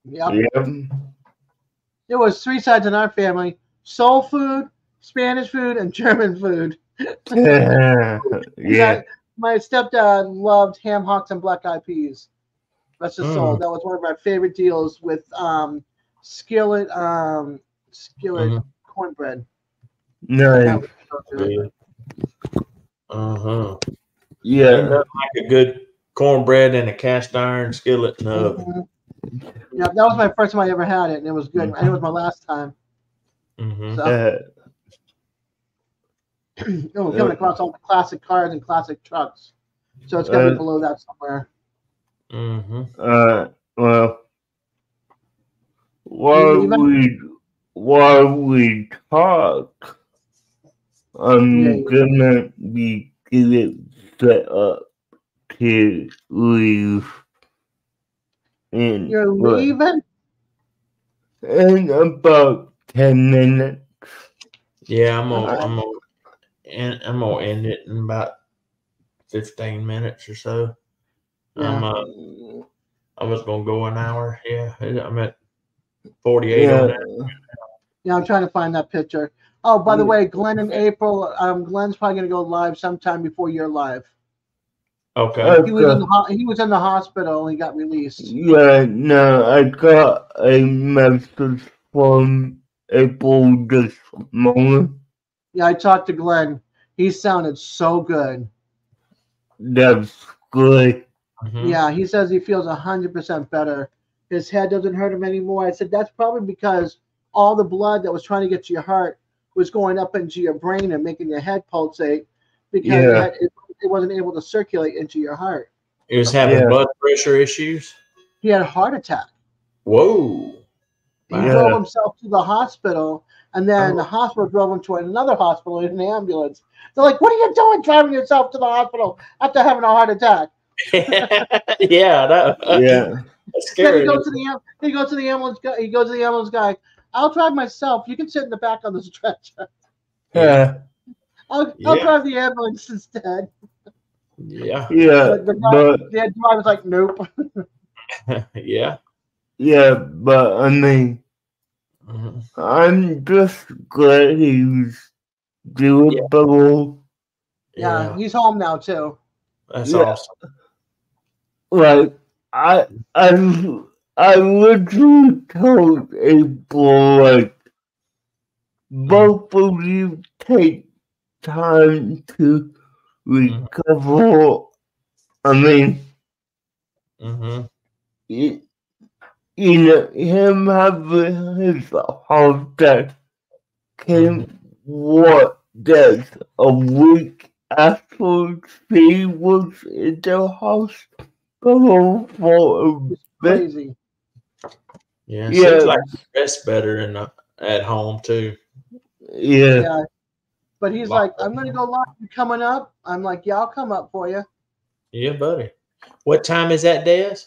Yep. Yeah. There was three sides in our family: soul food, Spanish food, and German food. yeah. Yeah. My stepdad loved ham hocks and black eyed peas. That's just soul. Mm. That was one of my favorite deals with um, skillet um, skillet Mhm. cornbread. That Nice. Was so good. Uh huh. Yeah. Like a good cornbread and a cast iron skillet in the oven. Mhm. Yeah, that was my first time I ever had it, and it was good. And it was my last time. hmm So, Uh, we're coming across all the classic cars and classic trucks. So it's gonna Uh, be below that somewhere. hmm uh, well, while we while we talk, I'm Yeah, yeah. gonna be getting set up to leave. In, You're leaving? in about ten minutes. Yeah, I'm gonna, I'm gonna, end, I'm gonna end it in about fifteen minutes or so. I'm, Yeah. uh, I was gonna go an hour. Yeah, I'm at forty-eight Yeah, on that. Yeah, I'm trying to find that picture. Oh, by the way, Glenn and April, um, Glenn's probably gonna go live sometime before you're live. Okay. He was in the ho- he was in the hospital and he got released. Yeah, no, I got a message from April this morning. Yeah, I talked to Glenn. He sounded so good. That's great. Mhm. Yeah, he says he feels hundred percent better. His head doesn't hurt him anymore. I said that's probably because all the blood that was trying to get to your heart was going up into your brain and making your head pulsate because Yeah. it, it wasn't able to circulate into your heart. He was having Yeah. blood pressure issues. He had a heart attack. Whoa. He Wow. drove himself to the hospital, and then Oh. the hospital drove him to another hospital in an ambulance. They're like, "What are you doing, driving yourself to the hospital after having a heart attack?" yeah, that, Yeah, that's Then scary. he goes to the he goes to the ambulance guy. He goes to the ambulance guy. I'll drive myself. You can sit in the back on the stretcher. yeah, I'll, I'll Yeah. drive the ambulance instead. Yeah, yeah, But the guy, but the driver was like, "Nope." yeah. yeah, but I mean, Mhm. I'm just glad he's doing Yeah. better. Yeah, Yeah, he's home now too. that's Yeah. awesome. Like I, I, I literally told April like, both of you take time to recover. I mean, hmm it, you know, him having his heart attack came what does a week after he was in the hospital for a bit. Crazy. Yeah, it Yeah. seems like he rests better in the, at home too. Yeah, Yeah. But he's like, I'm gonna go live. You coming up? I'm like, yeah, I'll come up for you. Yeah, buddy. What time is that, Des?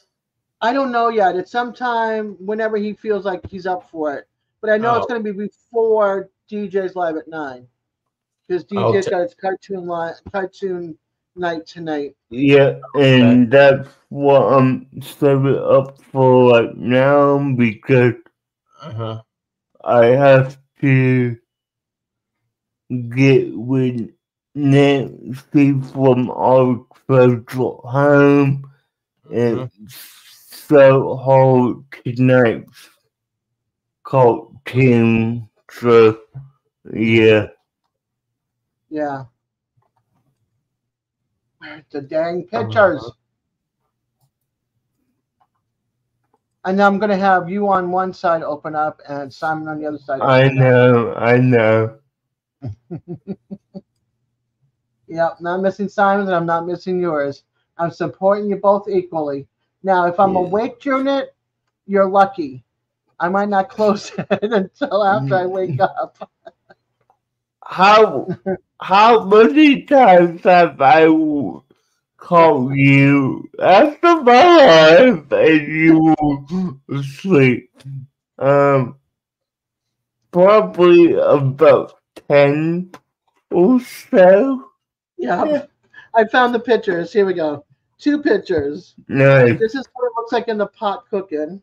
I don't know yet. It's sometime whenever he feels like he's up for it. But I know it's Oh. going to be before DJ's live at nine, because DJ's t- got his cartoon live, cartoon night tonight. yeah, and that's what I'm saving up for right now because Uh huh. I have to get with Nancy from our special home and so hold tonight's cartoon. So, yeah. Yeah. The dang pictures? Uh-huh. And I'm going to have you on one side open up and Simon on the other side. I open up. know, I know. Yep, not missing Simon's and I'm not missing yours. I'm supporting you both equally. Now, if I'm Yeah. awake during it, you're lucky. I might not close it until after I wake up. How how many times have I called you after my life and you sleep? Um, probably about ten or so. Yeah, I found the pictures. Here we go. Two pictures. Nice. This is what it looks like in the pot cooking.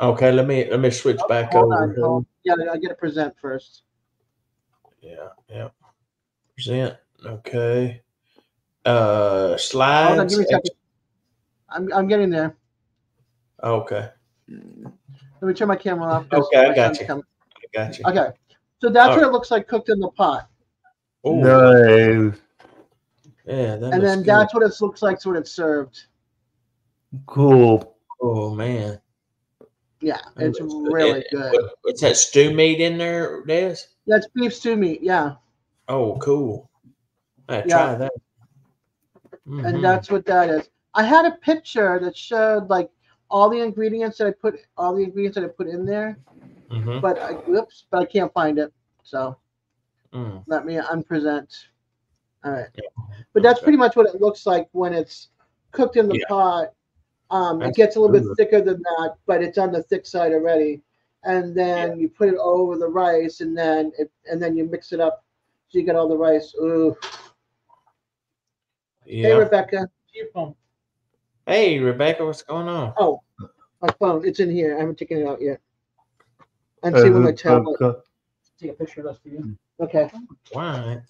Okay, let me let me switch back over. on. Yeah, I get to present first. Yeah, yeah. Present. Okay. Uh, Hold on, slides. give me a second. I'm, I'm getting there. Okay, Let me turn my camera off. Okay, I got you. coming. I got you. Okay, so that's All what it looks like cooked in the pot, Ooh, Nice. yeah, that and then good. that's what it looks like when it's served. Cool. Oh man, Yeah, it's looks good. really good. what- What's that stew meat in there, Des? That's beef stew meat. Yeah, Oh, cool. I Yeah. try that. Mhm. and that's what that is. I had a picture that showed like all the ingredients that I put, all the ingredients that I put in there, Mhm. but I, whoops, but I can't find it. So Mm. let me unpresent. All right, Yeah. but that's Okay. pretty much what it looks like when it's cooked in the Yeah. pot. Um, it gets a little bit thicker than that, but it's on the thick side already. And then you put it over the rice, and then it, and then you mix it up, so you get all the rice. Ooh. Hey, Rebecca. Your phone. Hey, Rebecca, what's going on? Oh, my phone. It's in here. I haven't taken it out yet. I'm seeing with my tablet. Okay. Take a picture of us for you. Okay. Why?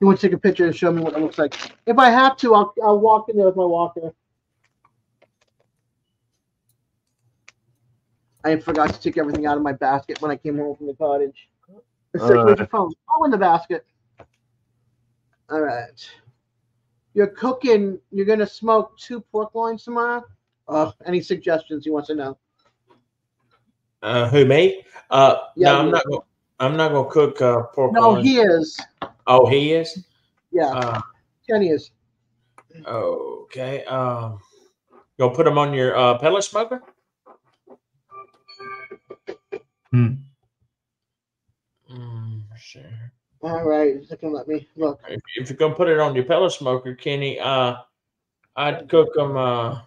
You want to take a picture and show me what it looks like? If I have to, I'll I'll walk in there with my walker. I forgot to take everything out of my basket when I came home from the cottage. It's like, where's your phone? Oh, in the basket. All right. You're cooking. You're gonna smoke two pork loins tomorrow. Uh, any suggestions he wants to know? Uh, who me? Uh, Yeah, no, I'm not. Gonna, I'm not gonna cook uh, pork. No, loin. he is. Oh, he is. Yeah, Uh, Kenny is. okay. Um, you gonna put them on your uh, pellet smoker? Hmm. Mm, sure. All right, he's not gonna let me look. If, if you're gonna put it on your pellet smoker, Kenny, uh, I'd cook them. Uh,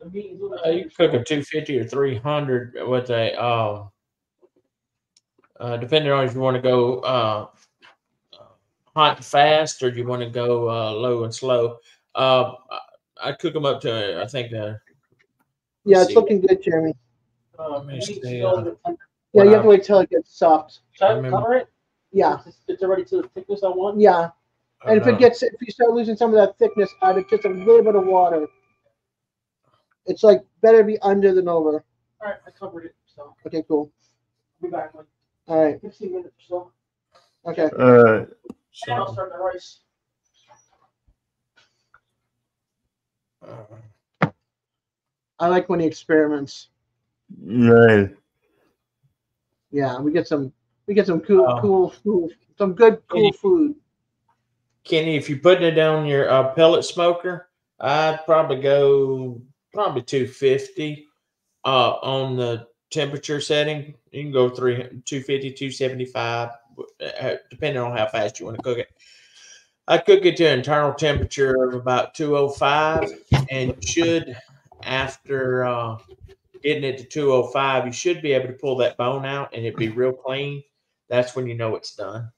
The meeting's over. uh, you can cook them 250 or 300 with a. Um, uh, depending on if you want to go uh, hot and fast or you want to go uh, low and slow. Uh, I, cook them up to I think uh, Yeah, it's See. looking good, Jeremy. Uh, Let me it needs to see, uh, to the temp- Yeah, you have to wait till it gets soft. Should I cover it? Yeah, It's, it's already to the thickness I want. yeah. And if uh, it gets, if you start losing some of that thickness, add it just a little bit of water. It's like better be under than over. All right, I covered it. So Okay, cool. I'll be back in like All right. 15 minutes or so. Okay. Alright. And I'll start the rice. uh, I like when he experiments. Nice. Yeah, we get some we get some cool Oh. cool cool some good cool food. Kenny, if you're putting it on your uh, pellet smoker, I'd probably go probably 250 uh, on the temperature setting. You can go three, 250, 275, uh, depending on how fast you want to cook it. I cook it to an internal temperature of about 205 and should, after uh, getting it to 205, you should be able to pull that bone out and it'd be real clean. That's when you know it's done.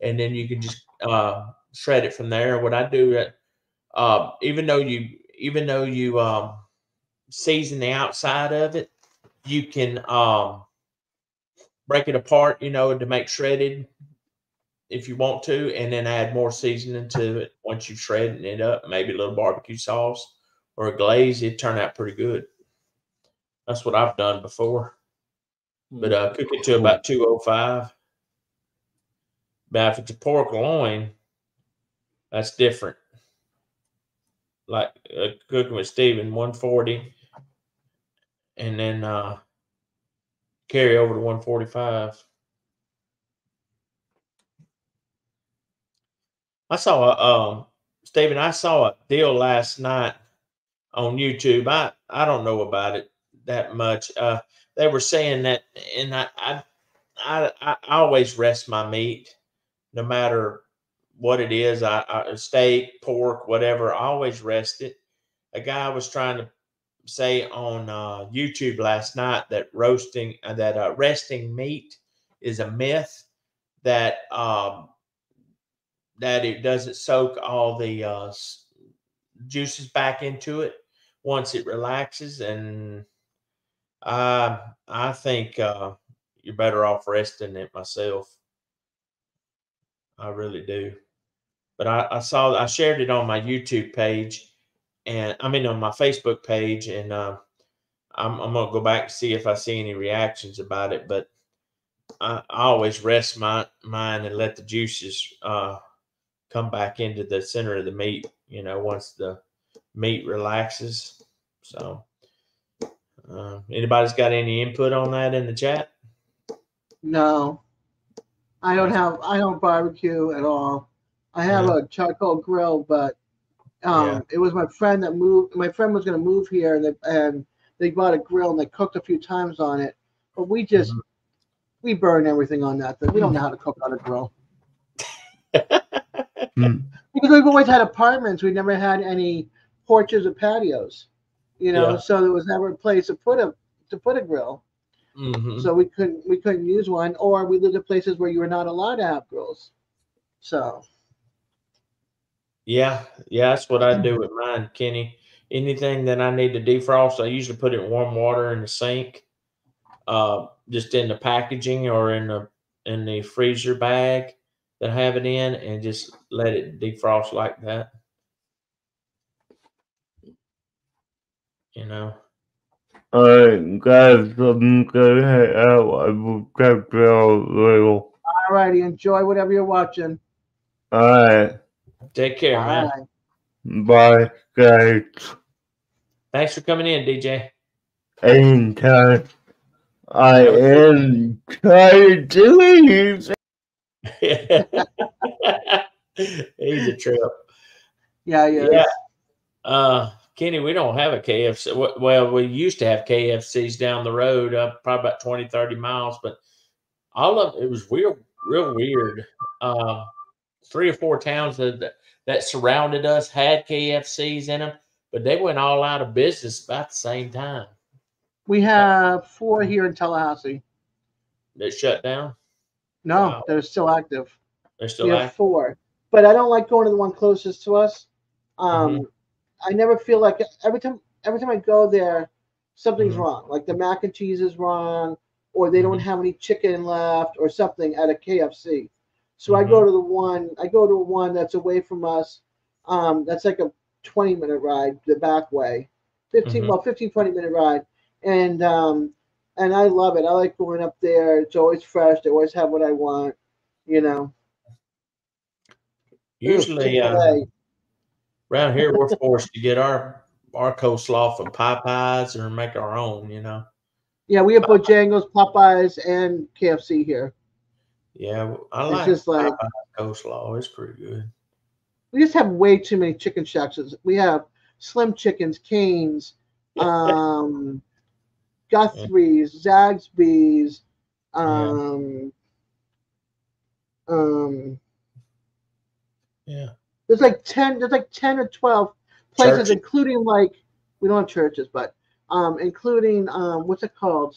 And then you can just uh, shred it from there. What I do, uh, uh, even though you even though you um, season the outside of it, you can um, break it apart, you know, to make shredded if you want to, and then add more seasoning to it once you've shredded it up. Maybe a little barbecue sauce or a glaze. It turn out pretty good. That's what I've done before. But uh, cook it to about 205. Now, if it's a pork loin, that's different. Like uh, cooking with Steven, 140, and then uh, carry over to 145. I saw a um, Steven, I saw a deal last night on YouTube. I I don't know about it that much. Uh, they were saying that, and I I I, I always rest my meat, no matter what it is. I, I steak, pork, whatever. I always rest it. A guy was trying to say on uh, YouTube last night that roasting uh, that uh, resting meat is a myth. That um, that it doesn't soak all the uh, juices back into it once it relaxes, and I I think uh, you're better off resting it myself. I really do. But I, I saw I shared it on my YouTube page and I mean on my Facebook page and uh, I'm I'm gonna go back and see if I see any reactions about it. But I, I always rest my mine and let the juices uh, come back into the center of the meat, you know, once the meat relaxes. So uh, anybody's got any input on that in the chat? No, I don't have. I don't barbecue at all. I have a charcoal grill, but um, Yeah. it was my friend that moved. My friend was going to move here, and they and they bought a grill and they cooked a few times on it. But we just Mhm. we burn everything on that. thing. We don't know how to cook on a grill Hmm. because we've always had apartments. We never had any porches or patios, you know. Yeah. So there was never a place to put a to put a grill. Mhm. so we couldn't we couldn't use one or we lived in places where you were not allowed to have grills so Yeah, yeah, that's what I do with mine, Kenny. Anything that I need to defrost, I usually put it in warm water in the sink, uh, just in the packaging or in the in the freezer bag that I have it in, and just let it defrost like that. You know. Alright, guys, I'm gonna head out. I will catch y'all later. all righty enjoy whatever you're watching Alright, Take care, man. Bye. bye, guys. Thanks for coming in, DJ. Anytime. I am tired to do anything. He's a trip. yeah yeah, Yeah. Uh, Kenny, we don't have a KFC. Well, we used to have KFCs down the road, uh, probably about 20, 30 miles, but all of it was real, real weird. Uh, three or four towns that, that surrounded us had KFCs in them, but they went all out of business about the same time. we have four here in tallahassee They shut down. no Wow. they're still active They're still we have four but i don't like going to the one closest to us um Mm-hmm. I never feel like every time every time i go there something's Mhm. wrong like the mac and cheese is wrong or they don't Mhm. have any chicken left or something at a kfc so i go Mm-hmm. to the one i go to one that's away from us um that's like a 20 minute ride the back way 15 Mhm. well 15 20 minute ride and um and i love it i like going up there it's always fresh they always have what i want you know Usually, uh. Around here, we're forced to get our our coleslaw from Popeyes or make our own. You know. Yeah, we have Bojangles, Popeyes, and KFC here. Yeah, I It's like just like- Popeyes coleslaw. It's pretty good. We just have way too many chicken shacks. We have Slim Chickens, Canes, um, Guthrie's, Zaxby's, um, um, Yeah. There's like ten. There's like ten or twelve places, Church's. including like we don't have Church's, but um, including um, what's it called?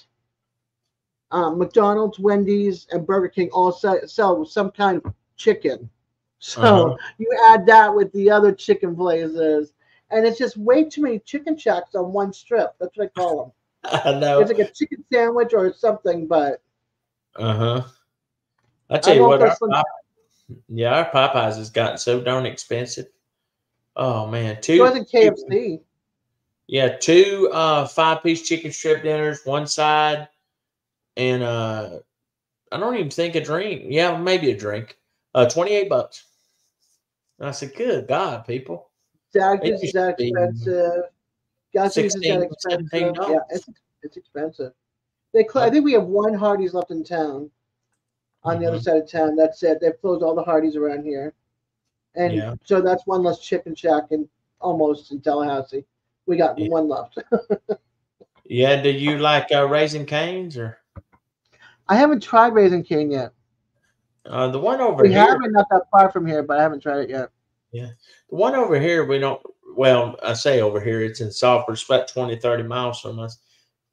Um, McDonald's, Wendy's, and Burger King all sell, sell some kind of chicken. So Uh-huh. you add that with the other chicken places, and it's just way too many chicken shacks on one strip. That's what I call them. I know. It's like a chicken sandwich or something, but Uh huh. I tell you want what, our this one- Pop- yeah, our Popeyes has gotten so darn expensive. Oh man, two. it wasn't KFC. Yeah, two uh five piece chicken strip dinners, one side, and uh I don't even think a drink. Yeah, maybe a drink. Uh twenty eight bucks. And I said, Good God, people. It is that expensive. Gus's is that expensive. 17. Yeah, it's it's expensive. They cl- I think we have one Hardee's left in town. On the other Mhm. side of town, that's it. They've closed all the Hardee's around here, and Yeah. so that's one less chicken shack and almost in Tallahassee. We got Yeah. one left. Yeah, do you like uh Raising Cane's or I haven't tried Raising Cane yet. uh the one over We here? haven't not that far from here, but I haven't tried it yet. Yeah. The one over here, we don't, well, I say over here, it's in Salford, it's about 20, 30 miles from us.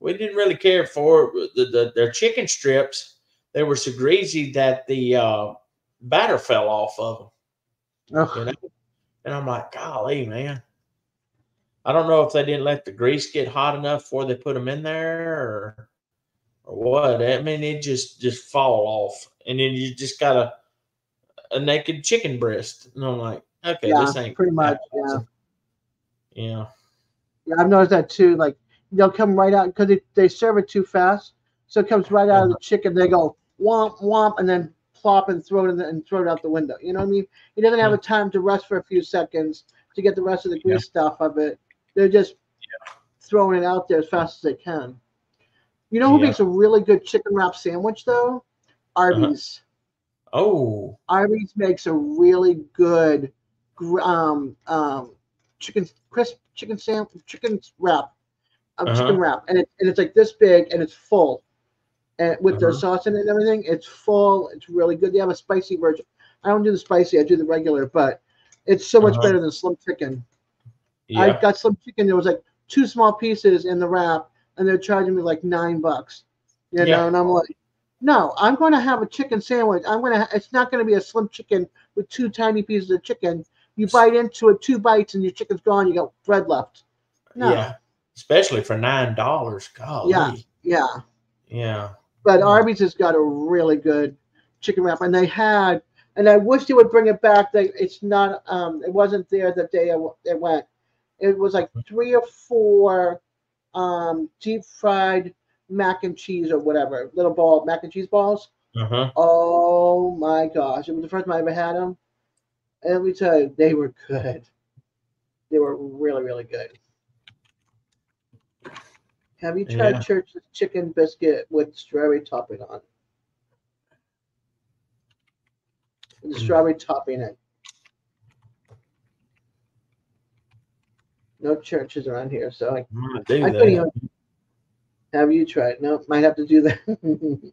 We didn't really care for the, the, their chicken strips. They were so greasy that the uh, batter fell off of them. Ugh. You know? And I'm like, golly, man. I don't know if they didn't let the grease get hot enough before they put them in there or or what. I mean, it just just fall off, and then you just got a a naked chicken breast, and I'm like, okay, yeah, this ain't pretty much. Yeah. Yeah, Yeah, I've noticed that too. Like they'll come right out because they, they serve it too fast, so it comes right out of the chicken. They go womp womp and then plop and throw it in the, and throw it out the window. You know what I mean? He doesn't have a time to rest for a few seconds to get the rest of the grease stuff of it. They're just throwing it out there as fast as they can. You know who Yeah. makes a really good chicken wrap sandwich though? Arby's. Oh, Arby's makes a really good um um chicken crisp chicken sandwich chicken wrap um, Uh-huh. chicken wrap and, it, and it's like this big and it's full and with their Uh-huh. sauce in it and everything it's full it's really good they have a spicy version i don't do the spicy i do the regular but it's so much Uh-huh. better than slim chicken yeah. i got slim chicken there was like two small pieces in the wrap and they're charging me like nine bucks you know Yeah. and i'm like no i'm going to have a chicken sandwich i'm going to ha- it's not going to be a slim chicken with two tiny pieces of chicken you bite into it two bites and your chicken's gone you got bread left no Yeah. Especially for nine dollars. Golly. Yeah. yeah Yeah. But Mm. arby's has got a really good chicken wrap and they had and i wish they would bring it back they it's not um it wasn't there the day it went it was like three or four um deep fried mac and cheese or whatever little ball mac and cheese balls Uh huh. Oh my gosh. It was the first time I ever had them. And let me tell you, they were good. They were really, really good. Have you tried Yeah. Church's chicken biscuit with strawberry topping on? With the Mm. strawberry topping it. No Church's around here, so I, I'm gonna do I couldn't even. Have you tried? No, might have to do that.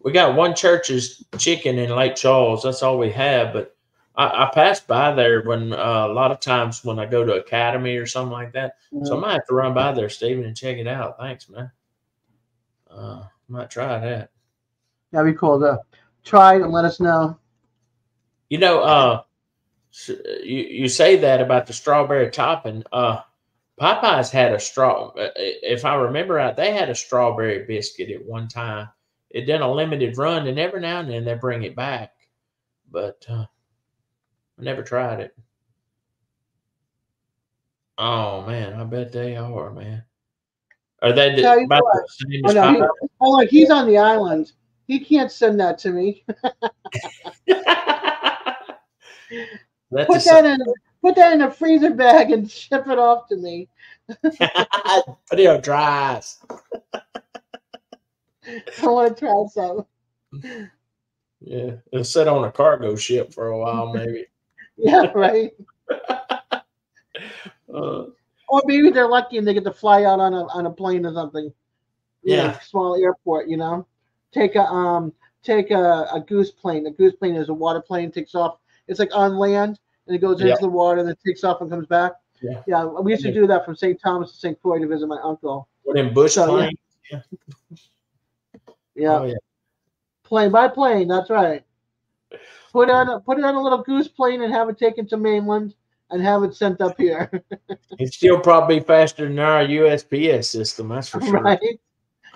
We got one church's chicken in Lake Charles. That's all we have. But I, I passed by there when uh, a lot of times when I go to Academy or something like that. So I might have to run by there, Stephen, and check it out. Thanks, man. Uh, might try that. That'd be cool to try it and let us know. You know, uh, you you say that about the strawberry topping. Uh, Popeyes had a straw. uh, If I remember right, they had a strawberry biscuit at one time. It done a limited run, and every now and then they bring it back. But uh, I never tried it. Oh man, I bet they are, man. Are they the, about the same Oh as no, he, oh like he's on the island. He can't send that to me. That's Put that in. Put put that in a freezer bag and ship it off to me. Put it on dry ice. I want to try some. Yeah, it'll sit on a cargo ship for a while, maybe. Yeah, right. Uh, Or maybe they're lucky and they get to fly out on a on a plane or something. You know, Yeah. small airport. You know, take a um take a, a goose plane. A goose plane is a water plane. Takes off. It's like on land and it goes Yeah. into the water and then takes off and comes back. Yeah. Yeah, we used to do that from St. Thomas to St. Croix to visit my uncle. what in bush So, yeah. Yeah, Oh, yeah. plane by plane. That's right. Put on a, put it on a little goose plane and have it taken to mainland and have it sent up here. It'd still probably faster than our USPS system. That's for sure. right?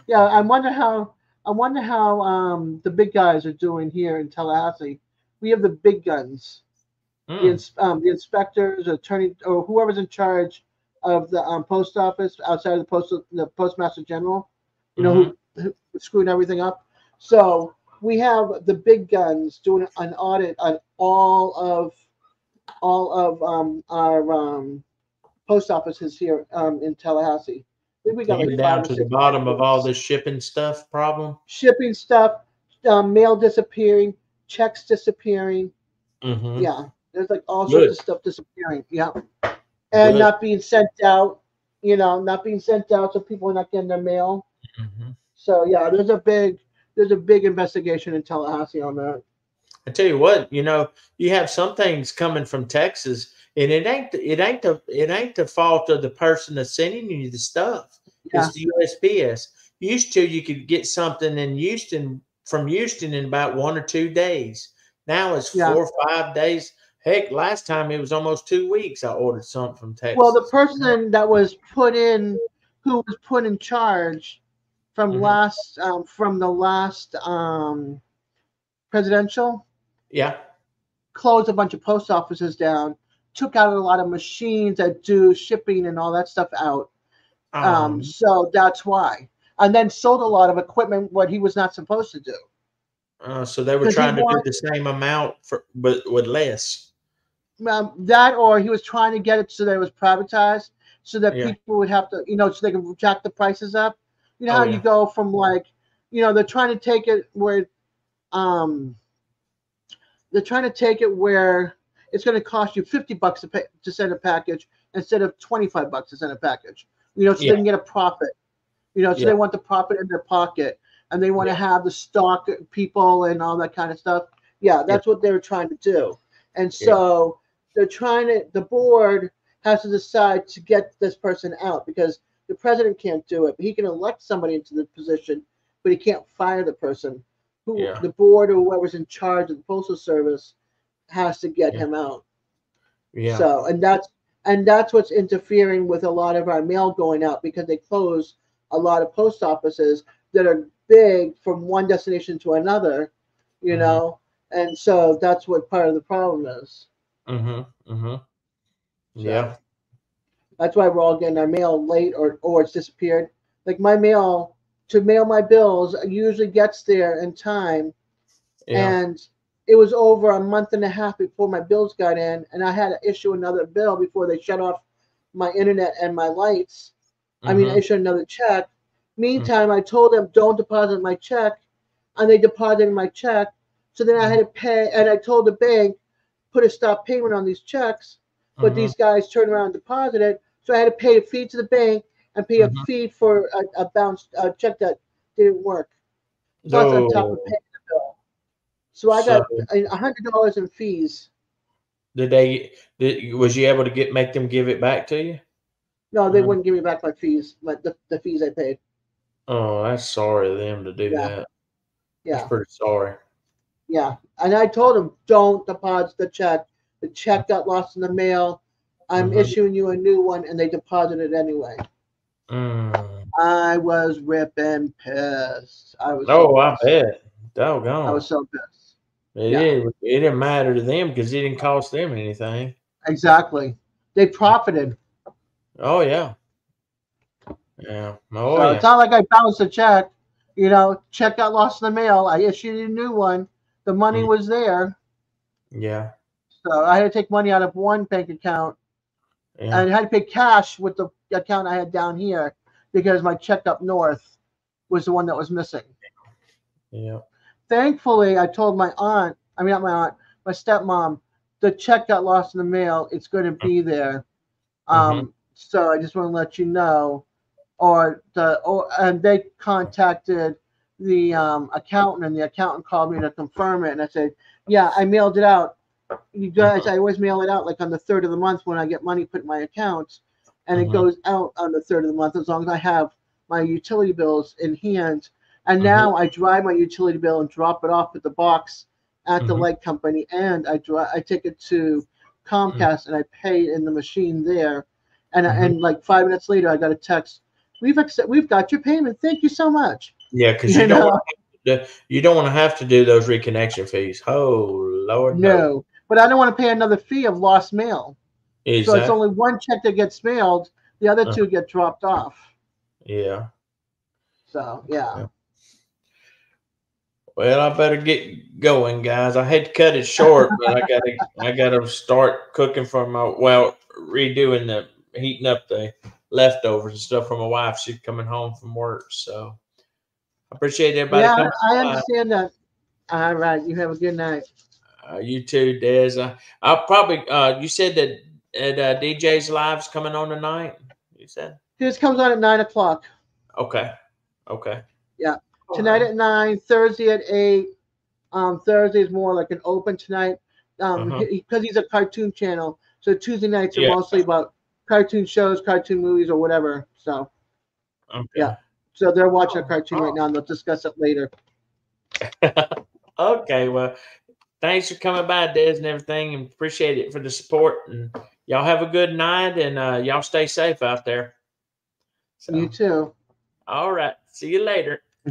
Yeah, I wonder how I wonder how um the big guys are doing here in Tallahassee. We have the big guns, the, Mm, ins- um, the inspectors, attorney, or whoever's in charge of the um, post office outside of the post the postmaster general. You know who, who screwed everything up. So we have the big guns doing an audit on all of all of um, our um, post offices here um, in Tallahassee. I think we got like down to the bottom of all this shipping stuff problem. shipping stuff, um, mail disappearing, checks disappearing. Mm-hmm. Yeah, there's like all Good. sorts of stuff disappearing. Yeah, and Good. not being sent out. You know, not being sent out, so people are not getting their mail. hmm So yeah, there's a big there's a big investigation in Tallahassee on that. I tell you what, you know, you have some things coming from Texas, and it ain't the- it ain't the it ain't the fault of the person that's sending you the stuff. Yeah. It's the USPS. Used to, you could get something in Houston from Houston in about one or two days. Now it's Yeah. four or five days. Heck, last time it was almost two weeks. I ordered something from Texas. Well, the person that was put in, who was put in charge from Mhm. last um, from the last um, presidential, yeah, closed a bunch of post offices down, took out a lot of machines that do shipping and all that stuff out. Um, um, so that's why. And then sold a lot of equipment what he was not supposed to do. uh, so they were trying to want- do the same amount for but with less. Um, that or he was trying to get it so that it was privatized so that Yeah. people would have to, you know, so they can jack the prices up. You know Oh, how yeah. you go from like, you know, they're trying to take it where, um, they're trying to take it where it's going to cost you 50 bucks to pay to send a package instead of 25 bucks to send a package, you know, so Yeah. they can get a profit, you know, so Yeah. they want the profit in their pocket and they want to have the stock people and all that kind of stuff. Yeah, that's what they were trying to do. And so they're trying to, the board has to decide to get this person out because the president can't do it. but He can elect somebody into the position, but he can't fire the person. Who Yeah. the board or whoever's in charge of the postal service has to get Yeah. him out. Yeah, So and that's and that's what's interfering with a lot of our mail going out because they close a lot of post offices that are big from one destination to another, you Mhm. know, and so that's what part of the problem is. mm-hmm, mm-hmm. Yeah, That's why we're all getting our mail late or or it's disappeared. Like my mail to mail my bills usually gets there in time, yeah, and it was over a month and a half before my bills got in, and I had to issue another bill before they shut off my internet and my lights. I mean, mhm. issue another check. Meantime, I told them don't deposit my check, and they deposited my check. So then I had to pay, and I told the bank put a stop payment on these checks. But Mhm. these guys turned around and deposited, so I had to pay a fee to the bank and pay Mhm. a fee for a, a bounce a check that didn't work. Plus on top of paying the bill. So I got a hundred dollars in fees. Did they? Did, was you able to get make them give it back to you? No, they Mhm. wouldn't give me back my fees, my the, the fees I paid. Oh, that's sorry of them to do Yeah. that. Yeah. That's pretty sorry. Yeah, and I told them don't deposit the check. The check got lost in the mail. I'm Mhm. issuing you a new one, and they deposited it anyway. Mm. I was ripping pissed. I was. Oh, so I bet. Doggone. I was so pissed. it, yeah. it didn't matter to them because it didn't cost them anything. Exactly. They profited. Oh yeah. Yeah. Oh so yeah. it's not like I bounced a check. You know, check got lost in the mail. I issued a new one. The money Mm. was there. Yeah. So I had to take money out of one bank account Yeah. and I had to pay cash with the account I had down here because my check up north was the one that was missing. yeah. Thankfully, I told my aunt, I mean, not my aunt, my stepmom, the check got lost in the mail. It's going to be there. Um, So I just want to let you know. Or the or and they contacted the um, accountant, and the accountant called me to confirm it, and I said, "Yeah, I mailed it out. You guys, I always mail it out like on the third of the month when I get money put in my accounts, and Mhm. it goes out on the third of the month as long as I have my utility bills in hand. And Mhm. now I drive my utility bill and drop it off at the box at the Mhm. light company, and I drive I take it to Comcast and I pay in the machine there, and and like five minutes later I got a text. We've accept, we've got your payment. Thank you so much. Yeah, because You you, don't know? you don't want to have to do those reconnection fees. Oh Lord, no. No, but I don't want to pay another fee of lost mail. So it's only one check that gets mailed. The other Uh. two get dropped off. Yeah. So yeah. Yeah. Well, I better get going, guys. I had to cut it short, but I gotta I gotta start cooking for my well, redoing the heating up the leftovers and stuff for my wife. She's coming home from work, so I appreciate everybody yeah, coming. I understand that. All right. You have a good night. Uh, you too, Des. Uh, I'll probably. Uh, you said that at uh, DJ's live's coming on tonight. You said This comes on at nine o'clock okay, okay. Yeah. Tonight at nine. Thursday at eight. Um, Thursday is more like an open tonight. Um, Uh-huh. because he's a cartoon channel, so Tuesday nights are Yeah. mostly about cartoon shows, cartoon movies, or whatever. So, okay. Yeah. so they're watching a cartoon right now, and they'll discuss it later. okay. Well, thanks for coming by, Des, and everything, and appreciate it for the support. And y'all have a good night, and uh, y'all stay safe out there. So, You too. all right. See you later.